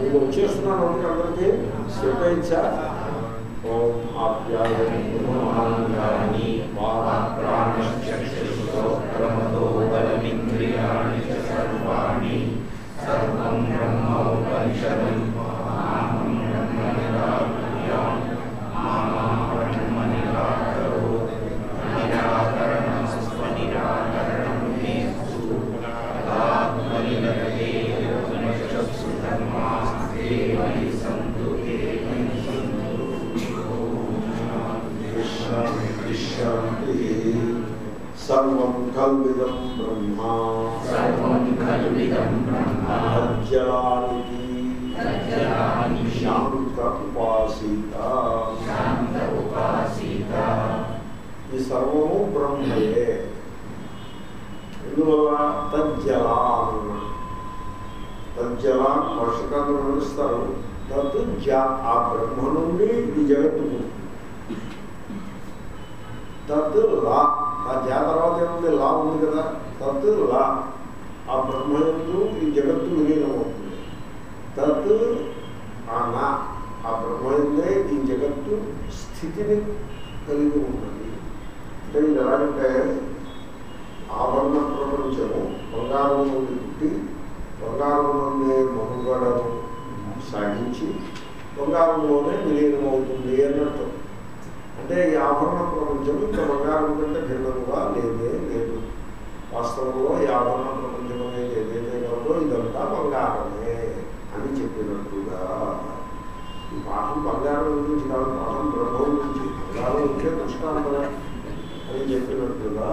మీరు వచ్చేస్తున్నాను అందరికీ శ్రద్ధ ఇచ్చా ఓం ఆప్యాయ సంస్థను తత్ జ్ఞా ఆ బ్రహ్మ నుండి ఈ జగత్తుకు తత్ లా ఆ జ్ఞా తర్వాత ఏముంది లా ఉంది కదా తత్ లా ఆ బ్రహ్మయందు ఈ జగత్తు విలీనమవుతుంది తత్ ఆ నా ఆ బ్రహ్మయందే ఈ జగత్తు స్థితిని నుంచి బంగారంలోనే విలీనమవుతుంది అన్నట్టు. అంటే ఈ ఆభరణ ప్రపంచం ఇంకా బంగారం కంటే భిన్నముగా లేదే లేదు. వాస్తవంలో ఈ ఆభరణ ప్రపంచం అనేది ఏదైతే కాదో ఇదంతా బంగారమే అని చెప్పినట్టుగా ఈ పాఠం బంగారం గురించి కాదు పాఠం బ్రహ్మం గురించి. బంగారం ఇంకే దృష్టాంతమే అని చెప్పినట్టుగా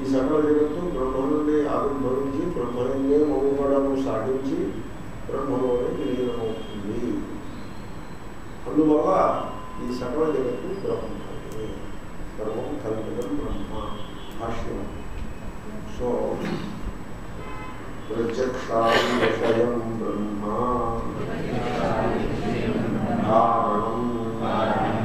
ఈ సకల జగత్తు బ్రహ్మ నుండి ఆవిర్భవించి బ్రహ్మ నుండే మగుపడము సాగించి బ్రహ్మలోనే విలీనమవుతుంది. ಕೊಲ್ಲುವಾಗ ಈ ಸಕಲ ಜಗತ್ತು ಬ್ರಹ್ಮವಾಗಿದೆ ಸರ್ವಂ ಕಲ್ಪಿತ ಬ್ರಹ್ಮ ಭಾಷ್ಯ ಸೊ ಪ್ರತ್ಯಕ್ಷಾಂ ವಿಷಯಂ ಬ್ರಹ್ಮ ಕಾರಣಂ ಕಾರಣ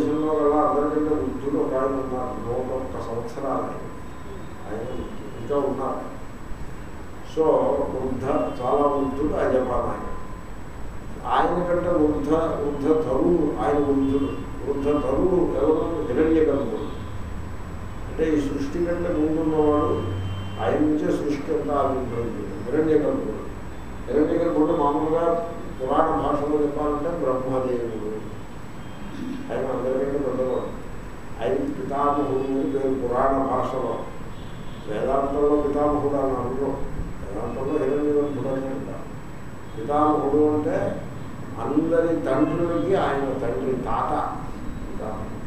దేశంలో కల్లా అందరికంటే వృద్ధులు ఒక ఆయన ఉన్నారు. నూట ఒక్క సంవత్సరాలు ఆయన ఇంకా ఉన్నారు. సో వృద్ధ చాలా వృద్ధుడు అయ్యపాల ఆయన ఆయన కంటే వృద్ధ వృద్ధ తరువు ఆయన వృద్ధుడు వృద్ధ తరువు ఎవరు? హిరణ్యగర్భుడు అంటే ఈ సృష్టి కంటే ముందున్నవాడు ఆయన నుంచే సృష్టి అంతా ఆవిర్భవించింది. హిరణ్యగర్భుడు హిరణ్యగర్భుడు మామూలుగా పురాణ భాషలో చెప్పాలంటే బ్రహ్మదేవుడు. ఆయన అందరికంటే పెద్దవాడు ఆయన పితామహుడు పేరు పురాణ భాషలో. వేదాంతంలో పితామహుడు అని అనుకో. వేదాంతంలో హిరణ్య అంటారు. పితామహుడు అంటే అందరి తండ్రులకి ఆయన తండ్రి తాత పితామహుడు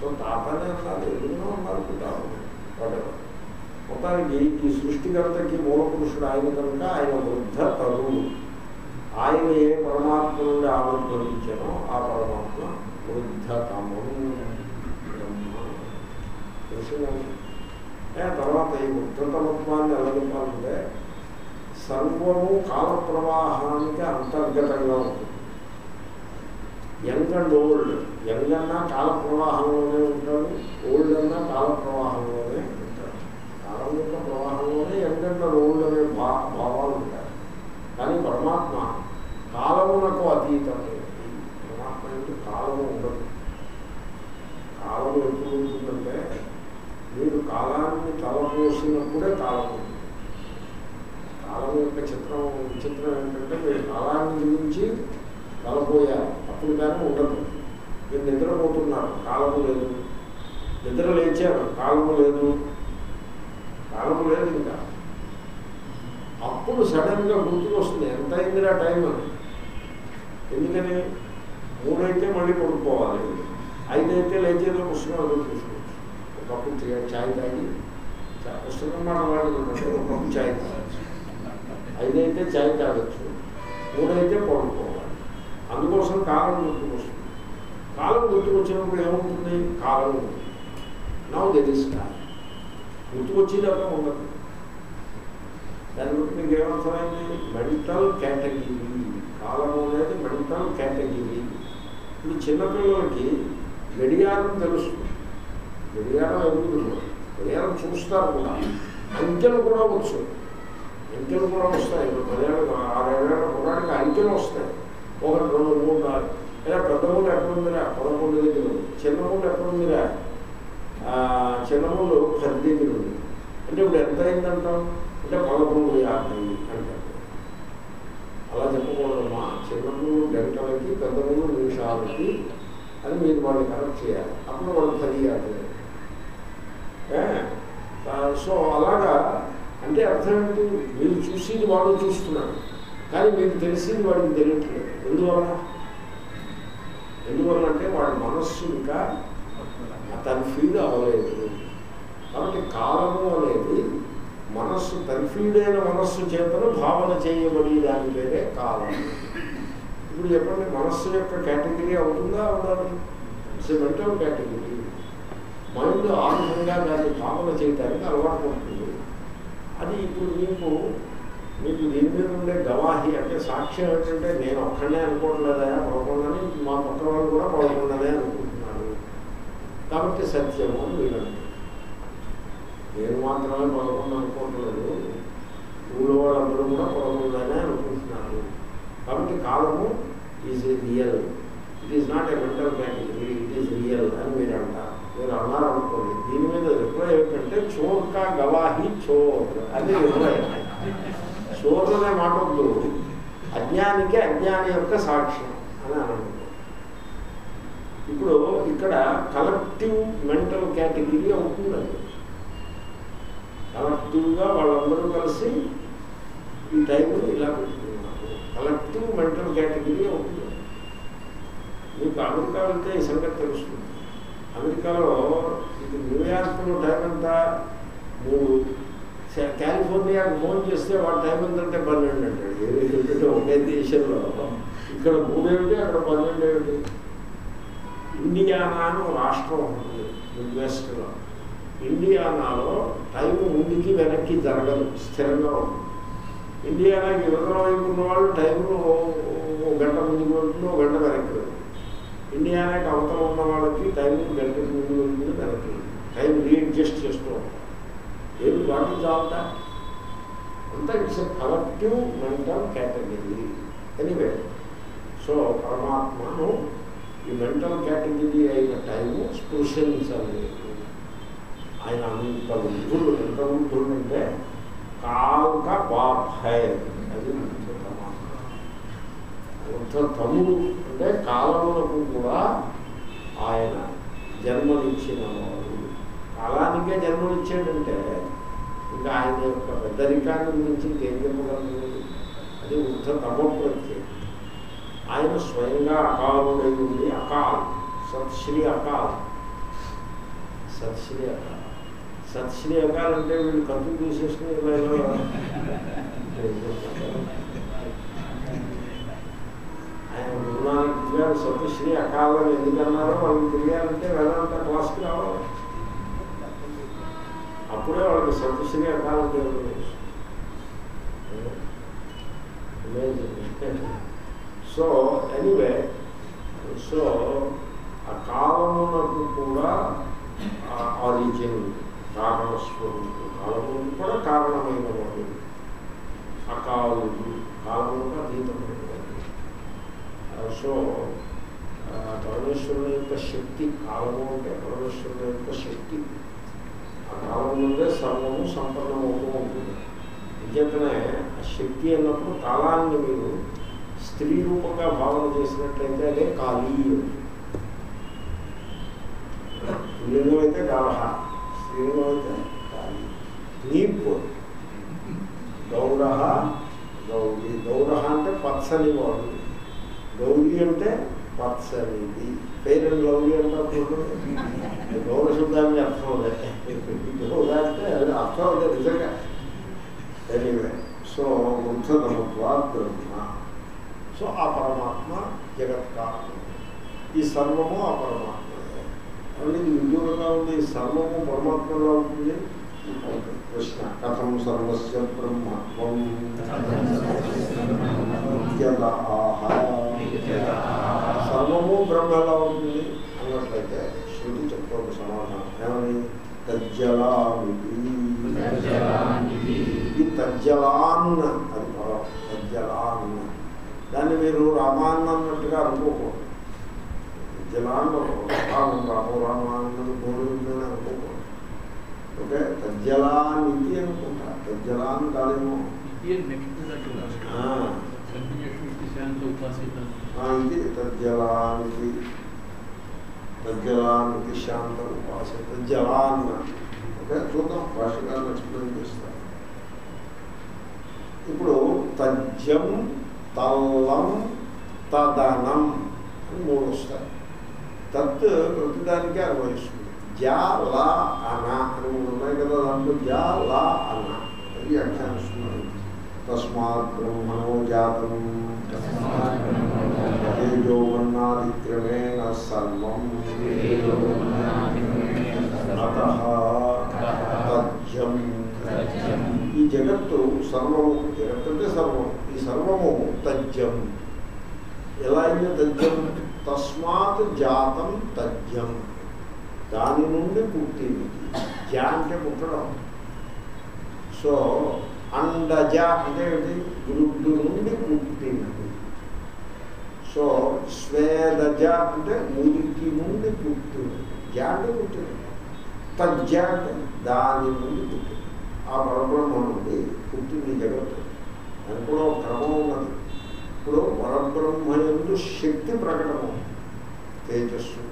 సో తాతనే అన్నారు ఎన్నో ఉన్నారు పితామహుడు. వాటెవర్ మొత్తానికి ఈ సృష్టికర్తకి మూల పురుషుడు ఆయన కనుక ఆయన వృద్ధ తరువుడు. ఆయన ఏ పరమాత్మ నుండి ఆవిర్భవించానో ఆ పరమాత్మ వృద్ధతమం. తెలిసిందండి తర్వాత ఈ వృద్ధతమత్వాన్ని ఎలా సర్వము కాల ప్రవాహానికి అంతర్గతంగా ఉంటుంది. Young and old. యంగ్ అన్నా కాల ప్రవాహంలోనే ఉంటాడు ఓల్డ్ అన్నా కాల ప్రవాహంలోనే ఉంటాడు. కాలం యొక్క ప్రవాహంలోనే యంగ్ అండ్ ఓల్డ్ అనే భావాలు ఉంటాయి. కానీ పరమాత్మ కాలమునకు అతీతమైనది. పరమాత్మ అంటే కాలము ఉండదు. కాలము ఎప్పుడు ఉంటుందంటే మీరు కాలాన్ని తలపోసినప్పుడే కాలం కాలం యొక్క చిత్రం విచిత్రం ఏంటంటే మీరు కాలాన్ని గురించి తలపోయారు అప్పుడు కానీ ఉండదు. మీరు నిద్రపోతున్నారు కాలము లేదు. నిద్ర లేచారు కాలము లేదు. కాలము లేదు ఇంకా. అప్పుడు సడన్గా గుర్తుకు వస్తుంది ఎంత అయిందిరా టైం అని. ఎందుకని మూడైతే మళ్ళీ కొనుక్కోవాలి ఐదైతే లేచేదో పుస్తకం అదో చూసుకోవచ్చు ఒక కప్పు ఛాయ్ తాగి చా- పుస్తకం మాట వాడుకుంటే ఒక కప్పు ఛాయ్ తాగచ్చు ఐదైతే ఛాయ్ తాగొచ్చు మూడైతే పడుకోవాలి అందుకోసం కాలం గుర్తుకు వస్తుంది కాలం గుర్తుకొచ్చినప్పుడు ఏముంటుంది కాలం ఉంటుంది నవ్ దెర్ ఇస్ టైం గుర్తుకొచ్చేదాకా ఉండదు దాన్ని బట్టి మీకు ఏమర్థమైంది మెంటల్ కేటగిరీ కాలము అనేది మెంటల్ కేటగిరీ ఇప్పుడు చిన్నపిల్లలకి గడియారం తెలుస్తుంది గడియారం ఎదుగుతుంది గడియారం చూస్తారు కూడా. అంకెలు కూడా వచ్చు. అంకెలు కూడా వస్తాయి. ఇప్పుడు పదేళ్ళు ఆరేళ్ళ కుర్రాడికి అంకెలు వస్తాయి. ఒకటి రెండు మూడు నాలుగు. లేదా పెద్ద మూడు ఎక్కడుందిరా? పదకొండు దగ్గర ఉంది. చిన్న మూడు ఎక్కడుందిరా? చిన్న మూడు పది దగ్గర ఉంది. అంటే ఇప్పుడు ఎంత అయిందంటాం అంటే పదకొండు యాభై అంటారు అలా చెప్పకూడదమ్మా చిన్నప్పుడు గంటలకి పెద్దమూడు నిమిషాలకి అని మీరు వాళ్ళని కనెక్ట్ చేయాలి. అప్పుడు వాళ్ళు పది సో అలాగా అంటే అర్థం ఏంటి? మీరు చూసింది వాళ్ళు చూస్తున్నారు. కానీ మీకు తెలిసింది వాడికి తెలియట్లేదు. ఎందువల్ల? ఎందువల్ల అంటే వాడి మనస్సు ఇంకా తర్ఫీడ్ అవ్వలేదు. కాబట్టి కాలము అనేది మనస్సు అయిన మనస్సు చేతను భావన చేయబడి దాని పేరే కాలం. ఇప్పుడు చెప్పండి మనస్సు యొక్క కేటగిరీ అవుతుందా అవుతుంది ఇట్స్ మెంటల్ కేటగిరీ మైండ్ ఆ విధంగా దాన్ని భావన చేయడానికి అలవాటు ఉంటుంది అది ఇప్పుడు మీకు మీకు దీని మీద ఉండే గవాహి అంటే సాక్ష్యం ఏంటంటే నేను ఒక్కడనే అనుకోవట్లేదా పడకుండానే మా పక్కన వాళ్ళు కూడా పడకుండానే అనుకుంటున్నాను కాబట్టి సత్యము అని వీళ్ళంటే నేను మాత్రమే పదకొండు అనుకోవట్లేదు. ఊళ్ళో వాళ్ళందరూ కూడా పదకొండనే అనుకుంటున్నాను కాబట్టి కాలము is real it is not a mental category it is real అని మీరు అంటారు. మీరు అన్నారు అనుకోండి దీని మీద రిప్లై ఏమిటంటే చోర్ కా గవాహి చోర్ అది రిప్లై చోర్ అనే మాట వద్దు. అజ్ఞానికి అజ్ఞాని యొక్క సాక్ష్యం అని అనుకుంటారు ఇప్పుడు ఇక్కడ కలెక్టివ్ మెంటల్ కేటగిరీ అవుతుంది అది కలెక్టివ్గా వాళ్ళందరూ కలిసి ఈ టైం ఇలా కలెక్టివ్ మెంటల్ కేటగిరీ ఉంటుంది మీకు అమెరికా వెళ్తే ఈ సంగతి తెలుస్తుంది. అమెరికాలో ఇది న్యూయార్క్లో టైం అంతా మూడు. కాలిఫోర్నియాకి ఫోన్ చేస్తే వాడు టైం ఎంతంటే పన్నెండు అంటాడు. ఏది ఏంటంటే ఒకే దేశంలో. ఇక్కడ మూడేమిటి అక్కడ పన్నెండు ఏమిటి ఇండియానా అని రాష్ట్రం ఉంటుంది మిడ్వెస్ట్లో ఇండియానాలో టైం ముందుకి వెనక్కి జరగదు. స్థిరంగా ఉంటుంది. ఇండియాకి యువతల వైపు ఉన్న వాళ్ళు టైంను ఓ గంట ముందుకు వెళ్తుంది ఓ గంట వెనక్కి వెళ్తుంది ఇండియాకి అవతల ఉన్న వాళ్ళకి టైం గంట ముందు వెళ్తుంది వెనక్కి టైం రీఅడ్జస్ట్ చేస్తూ ఉంటాం ఏమి వాటి ఈజ్ అంతా it's a collective mental category. Anyway. So పరమాత్మను ఈ మెంటల్ కేటగిరీ అయిన టైము స్పృశించలేదు. ఆయన అంత వృద్ధులు ఎంత వృద్ధులు అంటే కాల్క బాభై అది తమ్ముడు అంటే కాలములకు కూడా ఆయన జన్మనిచ్చిన వాడు. కాలానికే జన్మనిచ్చాడంటే ఇంకా ఆయన యొక్క పెద్దరికాన్ని గురించి ఏం చెప్పగలరు? అది వృద్ధ తమో ప్రత్యేకం ఆయన స్వయంగా అకాలుడై ఉంది అకాల్ సత్శ్రీ అకాల్. సత్శ్రీ అకాల్. సత్శ్రీ అకాల్ అంటే వీళ్ళు కత్తులు తీసేసుకుని ఇలా ఇలా ఆయన గురునానక్ గారు సత్యశ్రీ అకాలని ఎందుకన్నారో వాళ్ళకి తిరిగాలంటే వేదాంత క్లాస్కి రావాలి. అప్పుడే వాళ్ళకి సత్యశ్రీ అకాలం తెలుసు. సో ఎనీవే సో ఆ కాలమునకు కూడా ఆరిజిన్ కారణస్వరూపు కాలమునకు కూడా కారణమైన వాడు అకాలు కాలమునకు అతీతమైన వాడు సో పరమేశ్వరుని యొక్క శక్తి కాలము అంటే పరమేశ్వరుని యొక్క శక్తి. ఆ కాలం నుండే సర్వము సంపన్నమవుతూ ఉంటుంది. నిజంగానే ఆ శక్తి అన్నప్పుడు కాలాన్ని మీరు స్త్రీ రూపంగా భావన చేసినట్లయితే అదే కాళీ పుల్లింగం అయితే కాలహ స్త్రీలింగం అయితే కాళీ నీప్ గౌర గౌరీ గౌర అంటే పచ్చని వాడు గౌరీ అంటే పచ్చనిది పేరు గౌరీ అంటే గౌర శబ్దానికి అర్థం అదే గౌర అంటే అది అర్థం అదే నిజంగా ఎనీవే సో వృద్ధతమత్వా బ్రహ్మ సో ఆ పరమాత్మ జగత్కారణం ఈ సర్వము ఆ పరమాత్మ అంటే ఇది ఉద్యోగంగా ఉంది ఈ సర్వము పరమాత్మగా ఉంటుంది ప్రశ్న కథం సర్వస్య బ్రహ్మత్వం సర్వము బ్రహ్మ ఎలా ఉంటుంది అన్నట్లయితే శృతి చెప్తుంది సమాధానం ఏమని తజ్జలామితి ఈ తజ్జలాన్ అది పదం తజ్జలాన్ దాన్ని మీరు రామాన్న అన్నట్టుగా అనుకోకూడదు జలాన్ రామం రామో రామాన్నది మూడు ఉందని అనుకోకూడదు ఓకే తజ్జలానితి అనుకుంటా తజ్జలాన్ కాదేమో ఆ, ఆ, ఇది తజ్జలానికి తజ్జలానికి శాంత ఉపాస తజ్జలాన్ ఓకే చూద్దాం భాషగాన్ని ఎక్స్ప్లెయిన్ చేస్తారు ఇప్పుడు తజ్జం తల్లం తదనం అని మూడు వస్తాయి తత్ ప్రతిదానికి అన్వయిస్తుంది జా లా అన అని ఉన్నాయి కదా దాంట్లో. జా లా అన. అది వ్యాఖ్యానిస్తున్నారు. తస్మాత్ బ్రహ్మణో జాతం. తేజోమన్నాదిక్రమేణ సర్వం. అతః తజ్జం. ఈ జగత్తు సర్వము. జగత్ అంటే సర్వం. ఈ సర్వము తజ్జం. ఎలా అయితే తజ్జం తస్మాత్ జాతం తజ్ఞం దాని నుండి పుట్టింది జా అంటే పుట్టడం. సో అండజ అంటే ఏంటి? గురుడు నుండి పుట్టినది సో స్వేదజ అంటే మురికి నుండి పుట్టినది జా అంటే పుట్టినది తజ్జ అంటే దాని నుండి పుట్టింది ఆ పరబ్రహ్మ నుండి పుట్టింది జగత్తు. అని కూడా ఒక క్రమం ఉన్నది. ఇప్పుడు పరబ్రహ్మయందు శక్తి ప్రకటన తేజస్సు.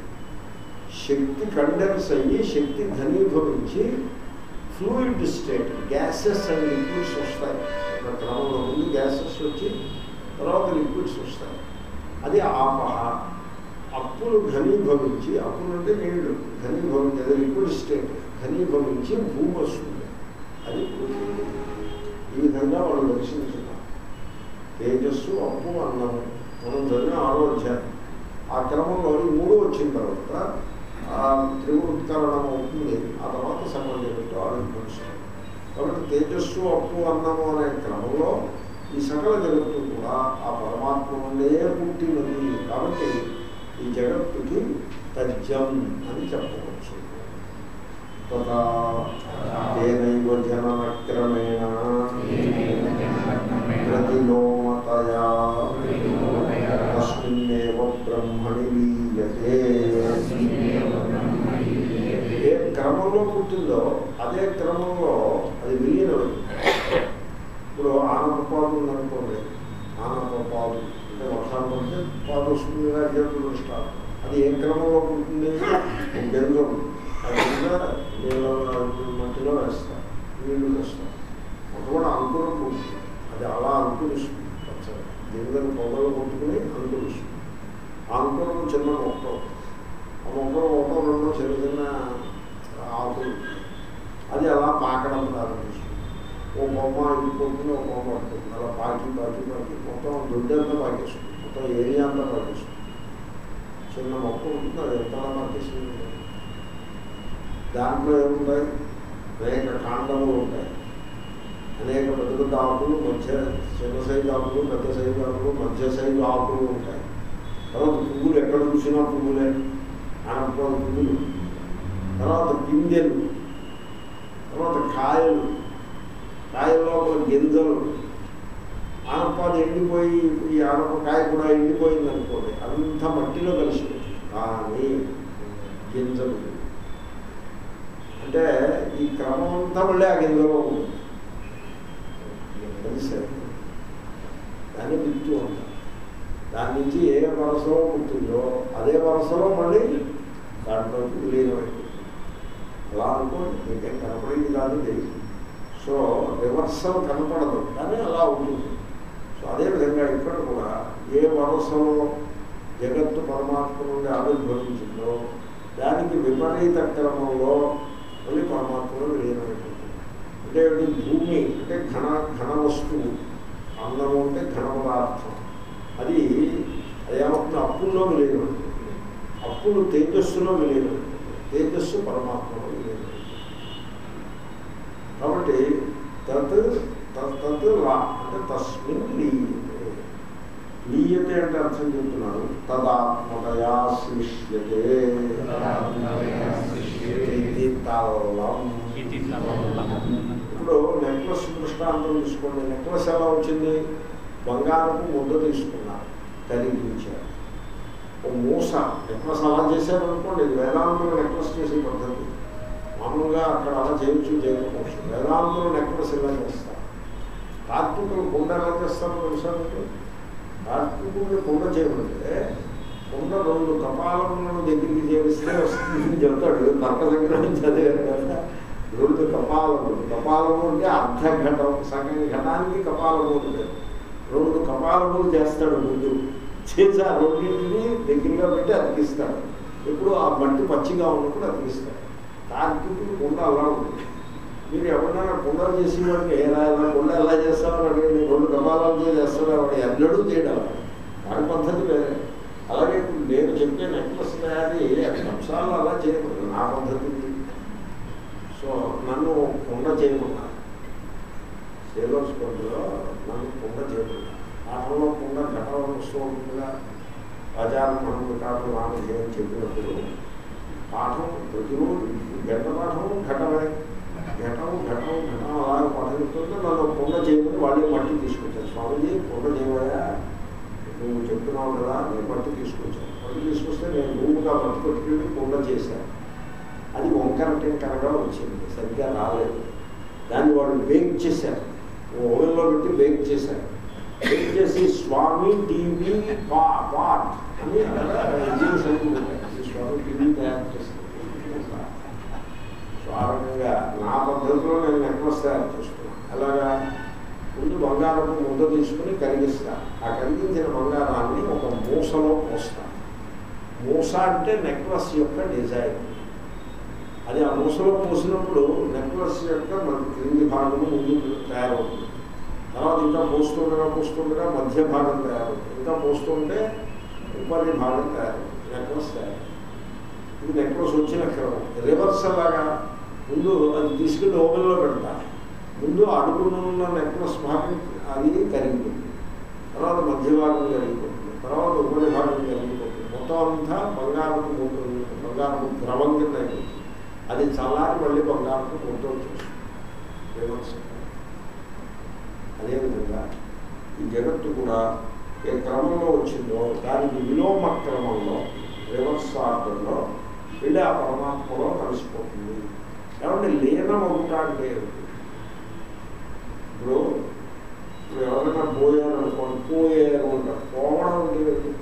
శక్తి కండెన్స్ అయ్యి శక్తి ఘనీభవించి fluid state gases and liquids వస్తాయి. ఒక క్రమంలో ముందు గ్యాసెస్ వచ్చి తర్వాత లిక్విడ్స్ వస్తాయి. అది ఆపహ. అప్పులు ఘనీభవించి అప్పులు అంటే నీళ్ళు. ఘనీభవించి అది లిక్విడ్ స్టేట్. ఘనీభవించి భూమి వస్తుంది. అది ఈ విధంగా వాళ్ళు దర్శించారు తేజస్సు అప్పు అన్నము మనం చదివిన ఆరో అధ్యాయం. ఆ క్రమంలో ఈ మూడు వచ్చిన తర్వాత ఆ త్రివృత్కరణం అవుతుంది. ఆ తర్వాత సమాజ జగత్తు ఆవిర్భవిస్తుంది కాబట్టి తేజస్సు అప్పు అన్నము అనే క్రమంలో ఈ సకల జగత్తు కూడా ఆ పరమాత్మ నుండే పుట్టినది కాబట్టి ఈ జగత్తుకి తజ్జం అని చెప్పవచ్చు. తేనైవ జననక్రమేణ క్రమంలో పుట్టిందో అదే క్రమంలో అది విలీనమైంది ఇప్పుడు ఆనపపాదు ఉందనుకోండి ఆనపపాదు అంటే వర్షాలు పడితే పాదు వస్తుంది చేతులు స్టార్ట్. అది ఏ క్రమంలో పుట్టింది గంగ అది కింద నీళ్ళ మట్టిలో వేస్తారు నీళ్ళు వేస్తారు ఒకటి అంకురం పుట్టింది అది అలా అంకురిస్తుంది పచ్చగా గింజలు పొగలు కొట్టుకుని అంకురిస్తుంది ఆ అంకురం చిన్న మొక్క ఆ మొక్కలు ఒకటో రెండో చిన్న చిన్న ఆకులు అది అలా పాకడం ప్రారంభిస్తుంది ఓ బొమ్మ ఇంకొకటి ఓ బొమ్మ పడుతుంది అలా పాకి పాకి పాకి. మొత్తం దొడ్డంతా పాకేస్తుంది. మొత్తం ఏరియా అంతా పాకేస్తుంది. చిన్న మొక్క ఉంటుంది. అది ఎంత పాకేస్తుంది దాంట్లో ఏముంటాయి? అనేక కాండములు ఉంటాయి. అనేక పెద్ద పెద్ద ఆకులు మధ్య చిన్న సైజు ఆకులు పెద్ద సైజు ఆకులు మధ్య సైజు ఆకులు ఉంటాయి. తర్వాత పువ్వులు ఎక్కడ చూసినా పువ్వులే. అనంతరం పువ్వులు. తర్వాత గింజలు తర్వాత కాయలు కాయల లోపల గింజలు. ఆనపాలు ఎండిపోయి ఈ ఆనపకాయ కూడా ఎండిపోయింది అనుకోండి అంత మట్టిలో కలిసిపోతుంది. కానీ గింజలు అంటే ఈ క్రమం అంతా మళ్ళీ ఆ గింజలో ఉంటుంది. కలిసారు దాన్ని విత్తు దాని నుంచి ఏ వరసలో పుట్టిందో అదే వరసలో మళ్ళీ దాంట్లోకి విలీనమైపోతుంది. అలా అనుకోండి మీకేం కనపడేది కాదు తెలియదు సో రివర్సల్ కనపడదు. కానీ అలా ఉంటుంది. సో అదేవిధంగా ఇక్కడ కూడా ఏ వరసలో జగత్తు పరమాత్మ నుండి ఆవిర్భవించిందో దానికి విపరీత క్రమంలో మళ్ళీ పరమాత్మలో విలీనమైపోతుంది. అంటే భూమి అంటే ఘన ఘన వస్తువు. అన్నము అంటే ఘన పదార్థం అది అది అప్పుల్లో విలీనమైపోతుంది. అప్పులు తేజస్సులో విలీనమైపోతుంది. తేజస్సు పరమాత్మ. కాబట్టి తత్ తత్ అంటే తస్మిన్ లీయతే. లీయతే అంటే అర్థం చెప్తున్నాడు. తదాత్మకయా సృష్యతే. తల్లం ఇప్పుడు నెక్లెస్ దృష్టాంతం తీసుకోండి. నెక్లెస్ ఎలా వచ్చింది? బంగారపు ముద్ద తీసుకున్నారు ఓ మూస నెక్లెస్ అలా చేశారు అనుకోండి ఇది వేదాంతులు నెక్లెస్ చేసే పద్ధతి. మామూలుగా అక్కడ అలా చేయొచ్చు చేయకపోవచ్చు. వేదాంతులు నెక్లెస్ ఇలా చేస్తారు. కార్తీకులు కుండ ఎలా చేస్తారు తెలుసా మీకు? కార్తీకులు కుండ చేయమంటే కుండ రెండు కపాలములను దగ్గరికి చేస్తే వస్తుంది చెప్తాడు. తర్క దగ్గర నుంచి చదివారు కదా. రెండు కపాలములు. కపాలము అంటే అర్ధ ఘటం సగం ఘటానికి కపాలము ఉంటుంది రెండు కపాలములు చేస్తాడు ముందు. చేసి ఆ రెండింటిని దగ్గరగా పెట్టి అతికిస్తాడు. ఎప్పుడు ఆ మట్టి పచ్చిగా ఉన్నప్పుడు అతికిస్తాడు. కార్తీకుడు కుండ అలా ఉంటుంది మీరు ఎవరైనా కుండ చేసేవాడికి ఎలా ఎలా కుండ ఎలా చేస్తామని అడిగి రెండు కపాలతో చేస్తాడు వాడు ఎన్నడూ చేయడం వాడి పద్ధతి వేరే. అలాగే నేను చెప్పే నెక్లెస్ తయారీ అంశాలు అలా చేయకూడదు. నా పద్ధతి సో నన్ను కుండ చేయమన్నారు. సేలోస్ కొండలో నన్ను కుండ చేయమన్నారు. ఆటలో కుండ ఘటన వస్తూ ఉంటుందిగా. ఆచారం మనం కాదు రాని చేయని చెప్పినప్పుడు పాఠం ప్రతిరోజు గంట ఘటమే ఘటం ఘటం ఘటం అలాగే పఠిస్తుంటే నన్ను కుండ చేయమని వాళ్ళే మట్టి తీసుకొచ్చారు. స్వామిజీ కుండ చేయవయా నువ్వు చెప్తున్నావు కదా నేను మట్టి తీసుకొచ్చాను. మట్టి తీసుకొస్తే నేను భూమిగా మట్టి పట్టుకెళ్ళి కుండ చేశాను. అది వంకర టెంకరగా వచ్చింది. సరిగ్గా రాలేదు. దాన్ని వాళ్ళు వేక్ చేశారు. ఓవెన్లో పెట్టి వేక్ చేశారు. వేక్ చేసి స్వామి టీవీ పా పాట్ అని స్వామి టీవీ తయారు చేస్తారు ఆ రకంగా నా పద్ధతిలో నేను నెక్లెస్ తయారు చేసుకున్నాను. అలాగా ముందు బంగారపు ముద్ద తీసుకుని కరిగిస్తాను. ఆ కరిగించిన బంగారాన్ని ఒక మూసలో పోస్తాను. మూస అంటే నెక్లెస్ యొక్క డిజైన్. అది ఆ మూసలో పోసినప్పుడు నెక్లెస్ యొక్క మన క్రింది భాగము ముందు తయారవుతుంది. తర్వాత ఇంకా పోస్తుండగా పోస్తుండగా మధ్య భాగం తయారవుతుంది. ఇంకా పోస్తుంటే ఉపరి భాగం తయారవుతుంది. నెక్లెస్ తయారవుతుంది. ఇది నెక్లెస్ వచ్చిన క్రమం. రివర్స్ అలాగా ముందు అది తీసుకెళ్ళి ఓవెన్లో పెడతాను ముందు అడుగునున్న నెక్లెస్ భాగం అది కరిగిపోతుంది. తర్వాత మధ్య భాగం కరిగిపోతుంది. తర్వాత ఉపరి భాగం కరిగిపోతుంది. మొత్తం అంతా బంగారపు బంగారపు ద్రవం కింద అయిపోతుంది. అది చల్లారి మళ్ళీ బంగారపు కొంటూ రివర్స్ అదేవిధంగా ఈ జగత్తు కూడా ఏ క్రమంలో వచ్చిందో దానికి విలోమ క్రమంలో రివర్స్ ఆర్డర్లో వెళ్ళి ఆ పరమాత్మలో కలిసిపోతుంది. ఏమంటే లీనం అవుతా అంటే ఏమిటి? ఇప్పుడు ఇప్పుడు ఎవరైనా పోయారు అనుకోండి పోయారు అంటారు పోవడం అంటే ఏమిటి?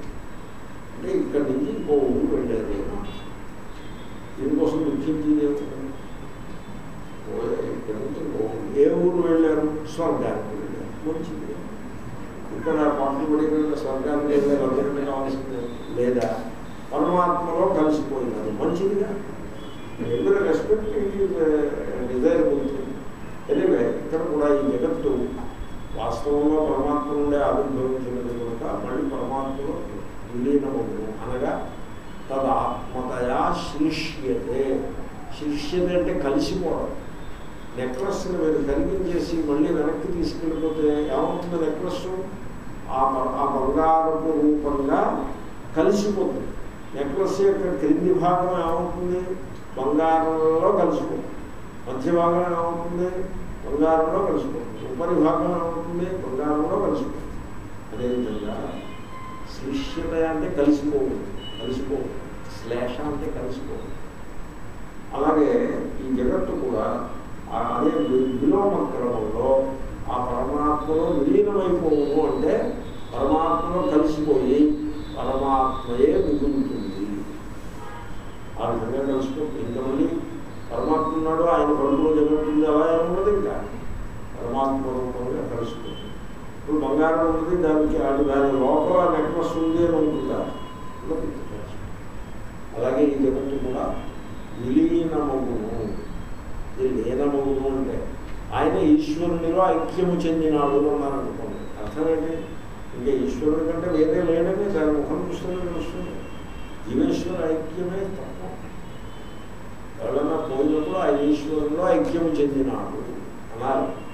అంటే ఇక్కడి నుంచి ఇంకో ఊరు వెళ్ళారు దీనికోసం దుఃఖించింది ఏమిటి? ఇక్కడి నుంచి ఏ ఊరు వెళ్ళారు? స్వర్గానికి వెళ్ళారు. మంచిది. ఇక్కడ పట్టుబడి స్వర్గానికి వెళ్ళారు. అందరికీ కావాల్సిందే లేదా? పరమాత్మలో కలిసిపోయినారు. మంచిదిగా? ఎవరి రెస్పెక్ట్ డిజైరబుల్ ఎనివే ఇక్కడ కూడా ఈ జగత్తు వాస్తవంలో పరమాత్మ నుండే ఆవిర్భవించినది కనుక మళ్ళీ పరమాత్మలో విలీనమవును. అనగా తదాత్మతయా శిష్యతే శిష్యతే అంటే కలిసిపోవడం. నెక్లెస్ని మీరు కరిగించేసి మళ్ళీ వెనక్కి తీసుకెళ్ళిపోతే ఏమవుతుంది నెక్లెస్ ఆ ఆ బంగారపు రూపంగా కలిసిపోతుంది. నెక్లెస్ యొక్క క్రింది భాగం ఏమవుతుంది? బంగారంలో కలిసిపోతుంది మధ్య భాగం ఏమవుతుంది? బంగారంలో కలిసిపోతుంది ఉపరి భాగం ఏమవుతుంది? బంగారంలో కలిసిపోతుంది అదేవిధంగా శిష్యత అంటే కలిసిపోతుంది కలిసిపోవు శ్లేష అంటే కలిసిపోతుంది అలాగే ఈ జగత్తు కూడా అదే విలోమ క్రమంలో ఆ పరమాత్మలో విలీనమైపోవు అంటే పరమాత్మలో కలిసిపోయి పరమాత్మయే మిగులు ఆ విధంగా కలిసిపోతుంది ఇంకా మళ్ళీ పరమాత్మ ఉన్నాడు ఆయన కడుపులో జరుగుతుంది అలా ఏమున్నది ఇంకా. పరమాత్మ రూపంగా కలిసిపోతుంది ఇప్పుడు బంగారం ఉన్నది దానికి అది దాని లోపల నెక్లెస్ ఉంది అని ఉంటుందా అలాగే ఈ జగత్తు కూడా విలీనమగును. ఇది లీనమగును అంటే ఆయన ఈశ్వరునిలో ఐక్యము చెందినాడు అన్నారు అనుకోండి. అర్థం ఏంటి? ఇంకా ఈశ్వరుడి కంటే వేరే లేడని దాని ముఖం చూస్తూనే తెలుస్తుంది. జీవేశ్వర ఐక్యమే తప్ప ఎవరైనా పోయినప్పుడు ఆ ఈశ్వరులో ఐక్యము చెందినాడు అన్నారు.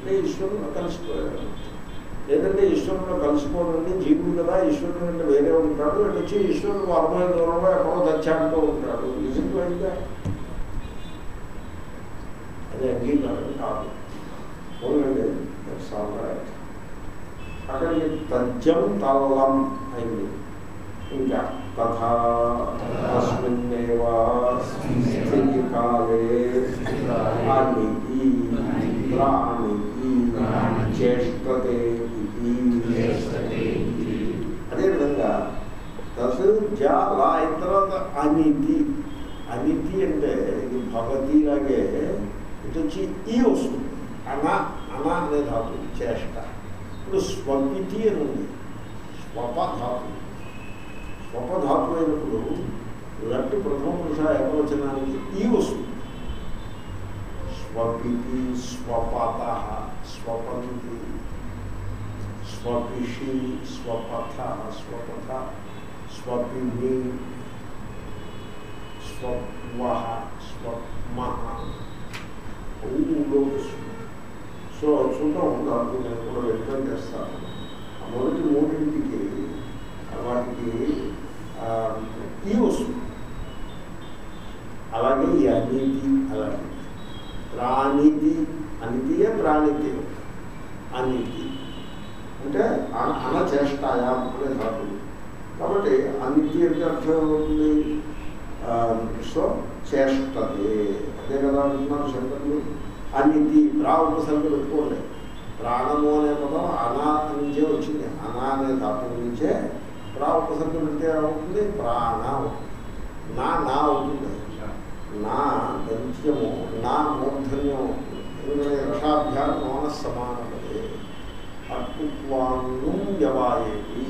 అంటే ఈశ్వరులో కలిసిపోయాడు. లేదంటే ఈశ్వరులో కలిసిపోనండి జీవుడు కదా ఈశ్వరుడు అంటే వేరే ఉంటాడు అటు వచ్చి ఈశ్వరుడు అరవై దూరంలో ఎక్కడో దచ్చాడుతూ ఉంటాడు. నిజంగా అయితే అది అంగీకారం కాదు. పోలండి అక్కడికి తజ్జం తల్లం అయింది. ఇంకా తథా తస్మిన్నేవ స్థితి కాలే అనికి ప్రాణికి చేష్టతే ఇది అదేవిధంగా తస్ జా లా అయిన తర్వాత అనితి. అనితి అంటే ఇది భగవతి లాగే ఇటు వచ్చి ఈ వస్తుంది. అన అన అనే ధాతు చేష్ట ఇప్పుడు స్వపితి అని ఉంది. స్వప ధాతు స్వప ధాతు అయినప్పుడు లట్టు ప్రథమ పురుష ఏకవచనానికి ఈ వస్తుంది స్వపితి స్వపత స్వపంతి స్వపిషి స్వపథ స్వపథ స్వపిని స్వప్వ స్వప్మ ఊళ్ళో వస్తుంది సో చూద్దాం దాంట్లో నేను కూడా వ్యక్తం చేస్తాను ఆ మొదటి మూడింటికి ఆ వాటికి ఆ, ఈ వస్తుంది అలాగే ఈ అనీతి అలాగే. ప్రాణితి అనితియే ప్రాణితి అనీతి అంటే అనచేష్టాయా అనే ధాతు. కాబట్టి అనీతి అంటే అర్థం ఏమవుతుంది? ఆ, సో చేష్టతే. అదే కదా అంటున్నారు శంకరులు. అనితి ప్రా ఉపసర్గ పెట్టుకోండి ప్రాణము అనే పదం అనా నుంచే వచ్చింది. అనా అనే ధాతువు నుంచే ప్రా ఉపసర్గ పెడితే ఏమవుతుంది ప్రాణ అవుతుంది. నా నా అవుతుంది నా దంత్యము నా మూర్ధన్యం ఎందుకంటే రషాభ్యాం మౌన సమానమే అట్టువాన్ను వ్యవాయేది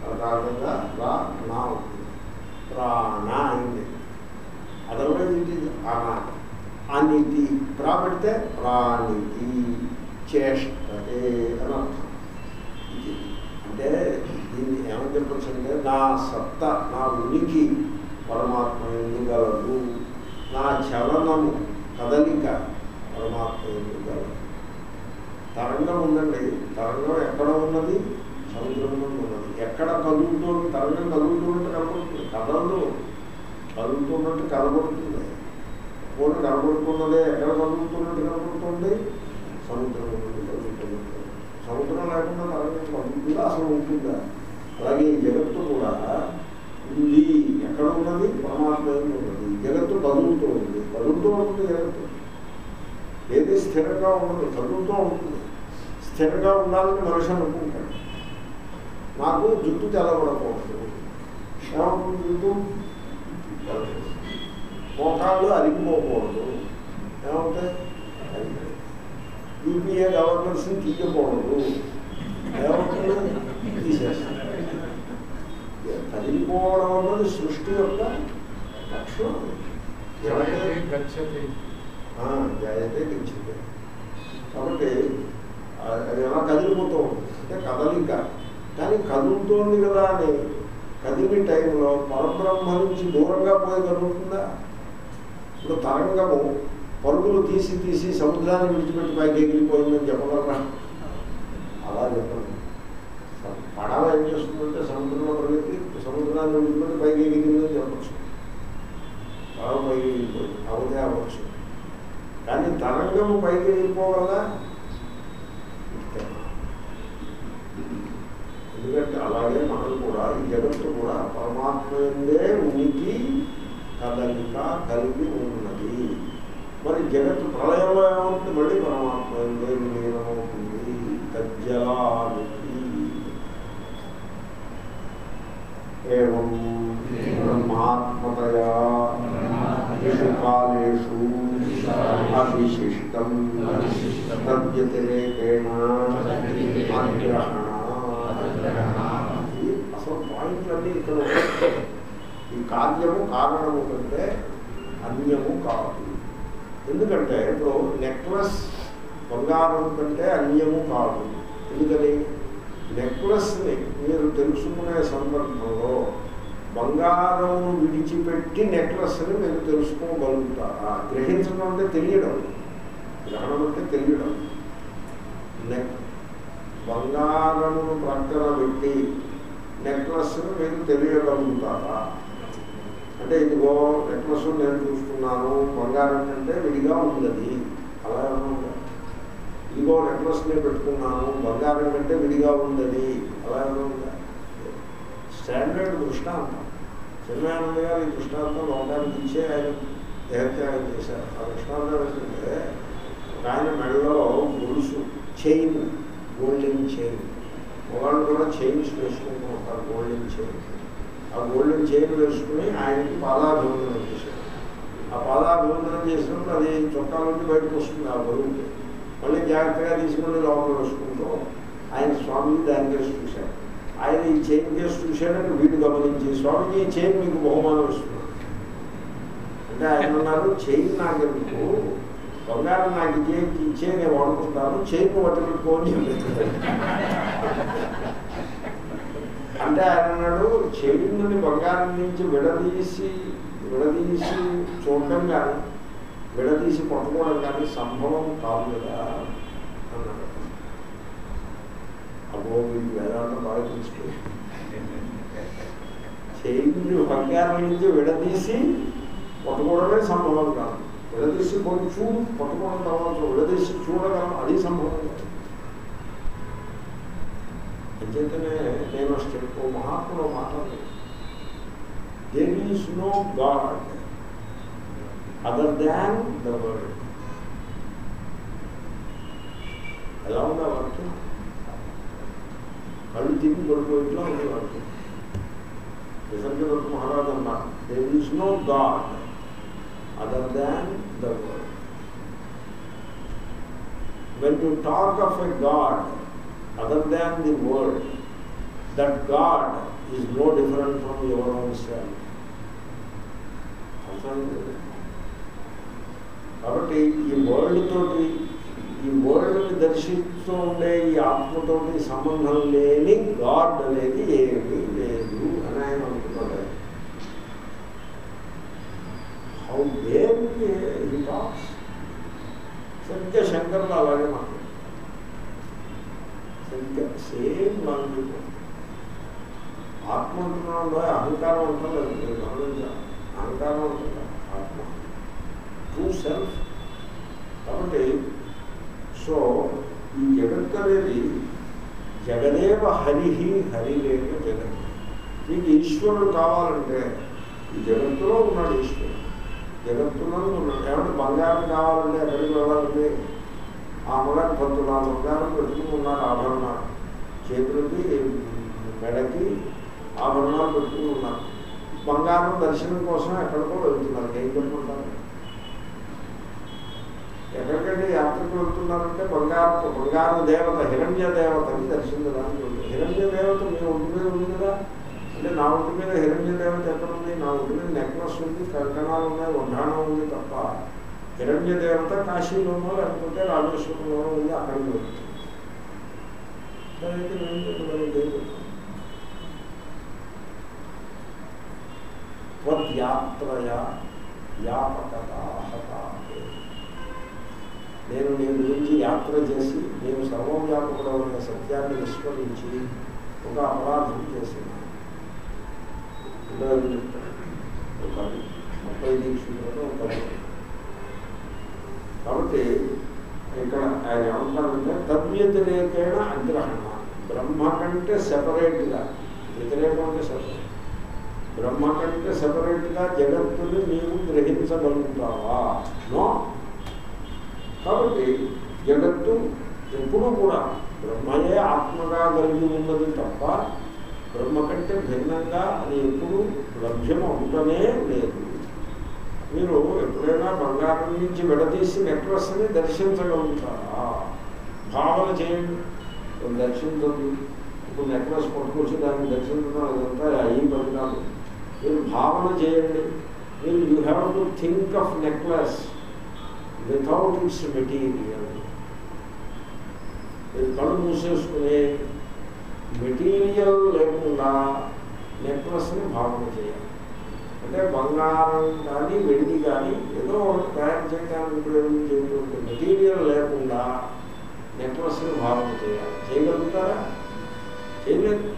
ఆ కారణంగా రా నా అవుతుంది ప్రాణ అయింది అదర్వైజ్ ఇట్ ఈజ్ అనా అనితి ప్రా పెడితే ప్రాణితి చేష్టతే అని అర్థం ఇది అంటే దీన్ని ఏమని చెప్పచ్చు అంటే నా సత్త నా ఉనికి పరమాత్మ ఎందుగలదు నా చలనము కదలిక పరమాత్మ ఎందుగలదు తరంగం ఉందండి. తరంగం ఎక్కడ ఉన్నది? సముద్రంలో ఉన్నది. ఎక్కడ కదులుతూ తరంగం కదులుతున్నట్టు కనబడుతుంది. కదలదు. కదులుతున్నట్టు కనబడుతుంది. పోటీ కనబడుతున్నదే ఎక్కడ కదులుతున్నట్టు కనబడుతుంది? సముద్రం నుండి కదులుతుంది సముద్రం లేకుండా తరంగం కదులుతుందా అసలు ఉంటుందా? అలాగే ఈ జగత్తు కూడా ఉంది. ఎక్కడ ఉన్నది? పరమాత్మ ఉన్నది. జగత్తు కదులుతూ ఉంది. కదులుతూ ఉంటుంది జగత్తు. ఏది స్థిరంగా ఉండదు. కదులుతూ ఉంటుంది. స్థిరంగా ఉండాలని మనిషి అనుకుంటాడు. నాకు జుట్టు తెల్లబడకూడదు. ఏమవుతుంది జుట్టు మోకాళ్ళు అరిగిపోకూడదు. ఏమవుతాయి యూపీఏ గవర్నర్స్ని తీయకూడదు. ఏమవుతుంది తీసేస్తాం. కదిలిపోవడం అన్నది సృష్టి యొక్క లక్షణం జగతే గచ్చతి. కాబట్టి అది ఎలా కదిలిపోతూ ఉంటుంది అంటే కదలిక. కానీ కదులుతోంది కదా అని కదిలి టైంలో పరబ్రహ్మ నుంచి దూరంగా పోయి కదులుతుందా? ఇప్పుడు తరంగము పరుగులు తీసి తీసి సముద్రాన్ని విడిచిపెట్టి పైకి ఎగిరిపోయిందని చెప్పగలరా? అలా చెప్పండి. పడవ ఏం చేస్తుందంటే సముద్రంలో పరిగెత్తి సముద్రాన్ని విడిచిపెట్టి పైకి ఎగిరిందని చెప్పచ్చు. పడవ పైకి ఎగిరిపోయింది అవుతే అవ్వచ్చు కానీ తరంగము పైకి వెళ్ళిపోగలదా ఎందుకంటే అలాగే మనం కూడా ఈ జగత్తు కూడా పరమాత్మ ఎందే ఉనికి కదలిక కలిగి ఉన్నది. మరి జగత్తు ప్రళయంలో ఏమవుతుంది? మళ్ళీ పరమాత్మ ఎందే విలీనమవుతుంది. తజ్జలానికి ఏం బ్రహ్మాత్మతయా ఇషు కాలేషు అవిశిష్టం తద్వ్యతిరేకేణ అగ్రహణ ఇది అసలు పాయింట్లన్నీ ఇక్కడ ఉన్నాయి. ఈ కార్యము కారణము కంటే అన్యము కాదు ఎందుకంటే ఇప్పుడు నెక్లెస్ బంగారం కంటే అన్యము కాదు. ఎందుకని? నెక్లెస్ని మీరు తెలుసుకునే సందర్భంలో బంగారమును విడిచిపెట్టి నెక్లెస్ని మీరు తెలుసుకోగలుగుతారా? గ్రహించడం అంటే తెలియడం. గ్రహణం అంటే తెలియడం. నెక్ బంగారమును ప్రక్కన పెట్టి నెక్లెస్ని మీరు తెలియగలుగుతారా? అంటే ఇదిగో నెక్లెస్ నేను చూస్తున్నాను. బంగారం అంటే విడిగా ఉన్నది. అలా ఏమన్నా ఇదిగో నెక్లెస్ పెట్టుకున్నాను బంగారం కంటే విడిగా ఉందని అలా ఉందా? స్టాండర్డ్ దృష్టాంతం. చిన్మయానంద గారు ఈ దృష్టాంతం లోకానికి ఇచ్చే ఆయన దేహత్యాగం చేశారు. ఆ దృష్టాంతం ఏంటంటే ఒక ఆయన మెడలో గొలుసు చైన్ గోల్డెన్ చైన్. ఒకళ్ళు కూడా చైన్స్ వేసుకుంటూ ఉంటారు గోల్డెన్ చైన్. ఆ గోల్డెన్ చైన్ వేసుకుని ఆయనకి పాదాభివందనం చేశారు. ఆ పాదాభివందనం చేసినప్పుడు అది చొక్కా నుండి బయటకు వస్తుంది ఆ బరువుకి. మళ్ళీ జాగ్రత్తగా తీసుకుని లోపల వేసుకుంటూ ఆయన స్వామిని దాని కేసు చూశాడు. ఆయన ఈ చైన్ కేసు చూశాడని వీడు గమనించి స్వామికి ఈ చైన్ మీకు బహుమానం ఇస్తున్నాడు అంటే ఆయన ఉన్నారు చైన్ నాకు బంగారం నాకు ఇచ్చే ఇచ్చే నేను వాడుకుంటాను. చైన్ పట్టుకుని అంటే ఆయన అన్నాడు చైన్ బంగారం నుంచి విడదీసి విడదీసి చూడటం కానీ విడదీసి పట్టుకోవడం కానీ సంభవం కాదు కదా అన్నాడు. అబ్బో మీకు వేదాంతం బాగా తెలుసుకో చైన్ని బంగారం నుంచి విడదీసి పట్టుకోవడమే సంభవం కాదు. విడదీసి కొన్ని చూడు పట్టుకోవడం తర్వాత విడదీసి చూడగలం అది సంభవం కాదు. అంచేతనే నేను చెప్పు మహాత్ముడు మాట్లాడు there is no god. Other than the world ఎలా ఉందా వాక్యం కళ్ళు తిరిగి పడిపోయిట్లో ఉంది వాక్యం నిసర్గదత్త మహారాజు అన్నారు there is no god other than the world when you talk of a god other than the world, that God is no different from your own self. అర్థమైంది కాబట్టి ఈ వరల్డ్ తోటి ఈ వరల్డ్ని దర్శిస్తూ ఉండే ఈ ఆత్మతోటి సంబంధం లేని గాడ్ అనేది ఏమీ లేదు అని ఆయన అనుకున్నాడు how there he talks Satya శంకర్లు అలాగే మాట్లాడు. సరిగ్గా సేమ్ లాంగ్వేజ్ ఆత్మ అంటున్నాడు అహంకారం అంటలేదు గమనించాలి. అహంకారం అంటున్నా ఆత్మ సెల్ఫ్ కాబట్టి సో ఈ జగత్ అనేది జగదేవ హరిహి హరిరేవ జగత్. మీకు ఈశ్వరుడు కావాలంటే ఈ జగత్తులో ఉన్నాడు ఈశ్వరుడు. జగత్తులో ఉన్నాడు. ఏమంటే బంగారం కావాలంటే ఎక్కడికి వెళ్ళాలంటే ఆ మొదటి పంతులు బంగారం పెట్టుకున్నారు ఆభరణాలు చేతులకి మెడకి ఆభరణాలు పెట్టుకుని ఉన్నారు. బంగారం దర్శనం కోసం ఎక్కడికో వెళ్తున్నారు. ఏం పెట్టుకుంటారు యాత్రకు వెళ్తున్నారంటే బంగారు బంగారు దేవత హిరణ్య దేవతని దర్శించడానికి వెళ్తున్నారు. హిరణ్య దేవత మీ ఒంటి మీద ఉంది కదా అంటే నా ఒంటి మీద హిరణ్య దేవత ఎక్కడ ఉంది నా ఒంటి మీద నెక్లెస్ ఉంది కంకణాలు ఉన్నాయి వడ్డాణం ఉంది తప్ప హిరణ్య దేవత కాశీలోనో లేకపోతే రామేశ్వరంలోనో ఉంది అక్కడికి వెళ్తుంది దానికి నేను చెప్పగలను లేదు. త్వద్యాత్రయ వ్యాపకత హతాహే. నేను నీ గురించి యాత్ర చేసి నేను సర్వవ్యాపకుడు అనే సత్యాన్ని విస్మరించి ఒక అపరాధం చేసినాను ఒక ముప్పై దీక్షలో కాబట్టి ఇక్కడ ఆయన ఏమంటారంటే తద్వ్యతిరేకేణ అగ్రహణ. బ్రహ్మ కంటే సెపరేట్గా వ్యతిరేకం అంటే సెపరేట్. బ్రహ్మ కంటే సెపరేట్గా జగత్తుని నీవు గ్రహించగలుగుతావా? నో. కాబట్టి జగత్తు ఎప్పుడూ కూడా బ్రహ్మయే ఆత్మగా కలిగి ఉన్నది తప్ప బ్రహ్మ కంటే భిన్నంగా అది ఎప్పుడు లభ్యం అవుతనే లేదు. మీరు ఎప్పుడైనా బంగారం నుంచి విడదీసి నెక్లెస్ని దర్శించగలుగుతారా? భావన చేయండి. దర్శించదు ఇప్పుడు నెక్లెస్ పట్టుకొచ్చి దాన్ని దర్శించడం అదంతా ఈ పరిణామం మీరు భావన చేయండి. మీరు you have to think of necklace. Without its material మీరు కళ్ళు మూసేసుకునే మెటీరియల్ లేకుండా నెక్లెస్ని భావన చేయాలి. అంటే బంగారం కానీ వెండి కానీ ఏదో ఒకటి తయారు చేయడానికి ఉపయోగం మెటీరియల్ లేకుండా నెక్లెస్ని భావన చేయాలి. చేయగలుగుతారా? చేయలేదు.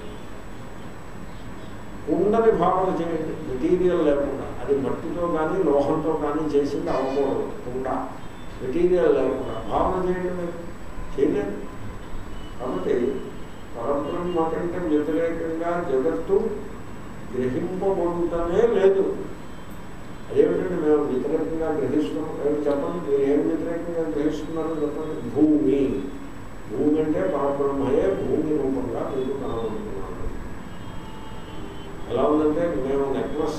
కుండని భావన చేయండి. మెటీరియల్ లేకుండా. అది మట్టితో కానీ లోహంతో కానీ చేసింది అవ్వకూడదు. కుండా. మెటీరియల్ లేకుండా భావన చేయండి మీరు చేయలేదు. కాబట్టి పరబ్రహ్మ కంటే వ్యతిరేకంగా జగత్తు గ్రహింపబడుతనే లేదు. అదేమిటంటే మేము వ్యతిరేకంగా గ్రహిస్తున్నాం. చెప్పండి? మీరు ఏం వ్యతిరేకంగా గ్రహిస్తున్నారో చెప్పండి? భూమి. భూమి అంటే పరబ్రహ్మయే భూమి రూపంగా మీరు కనబడుతున్నాను ఎలా ఉందంటే మేము నెక్లెస్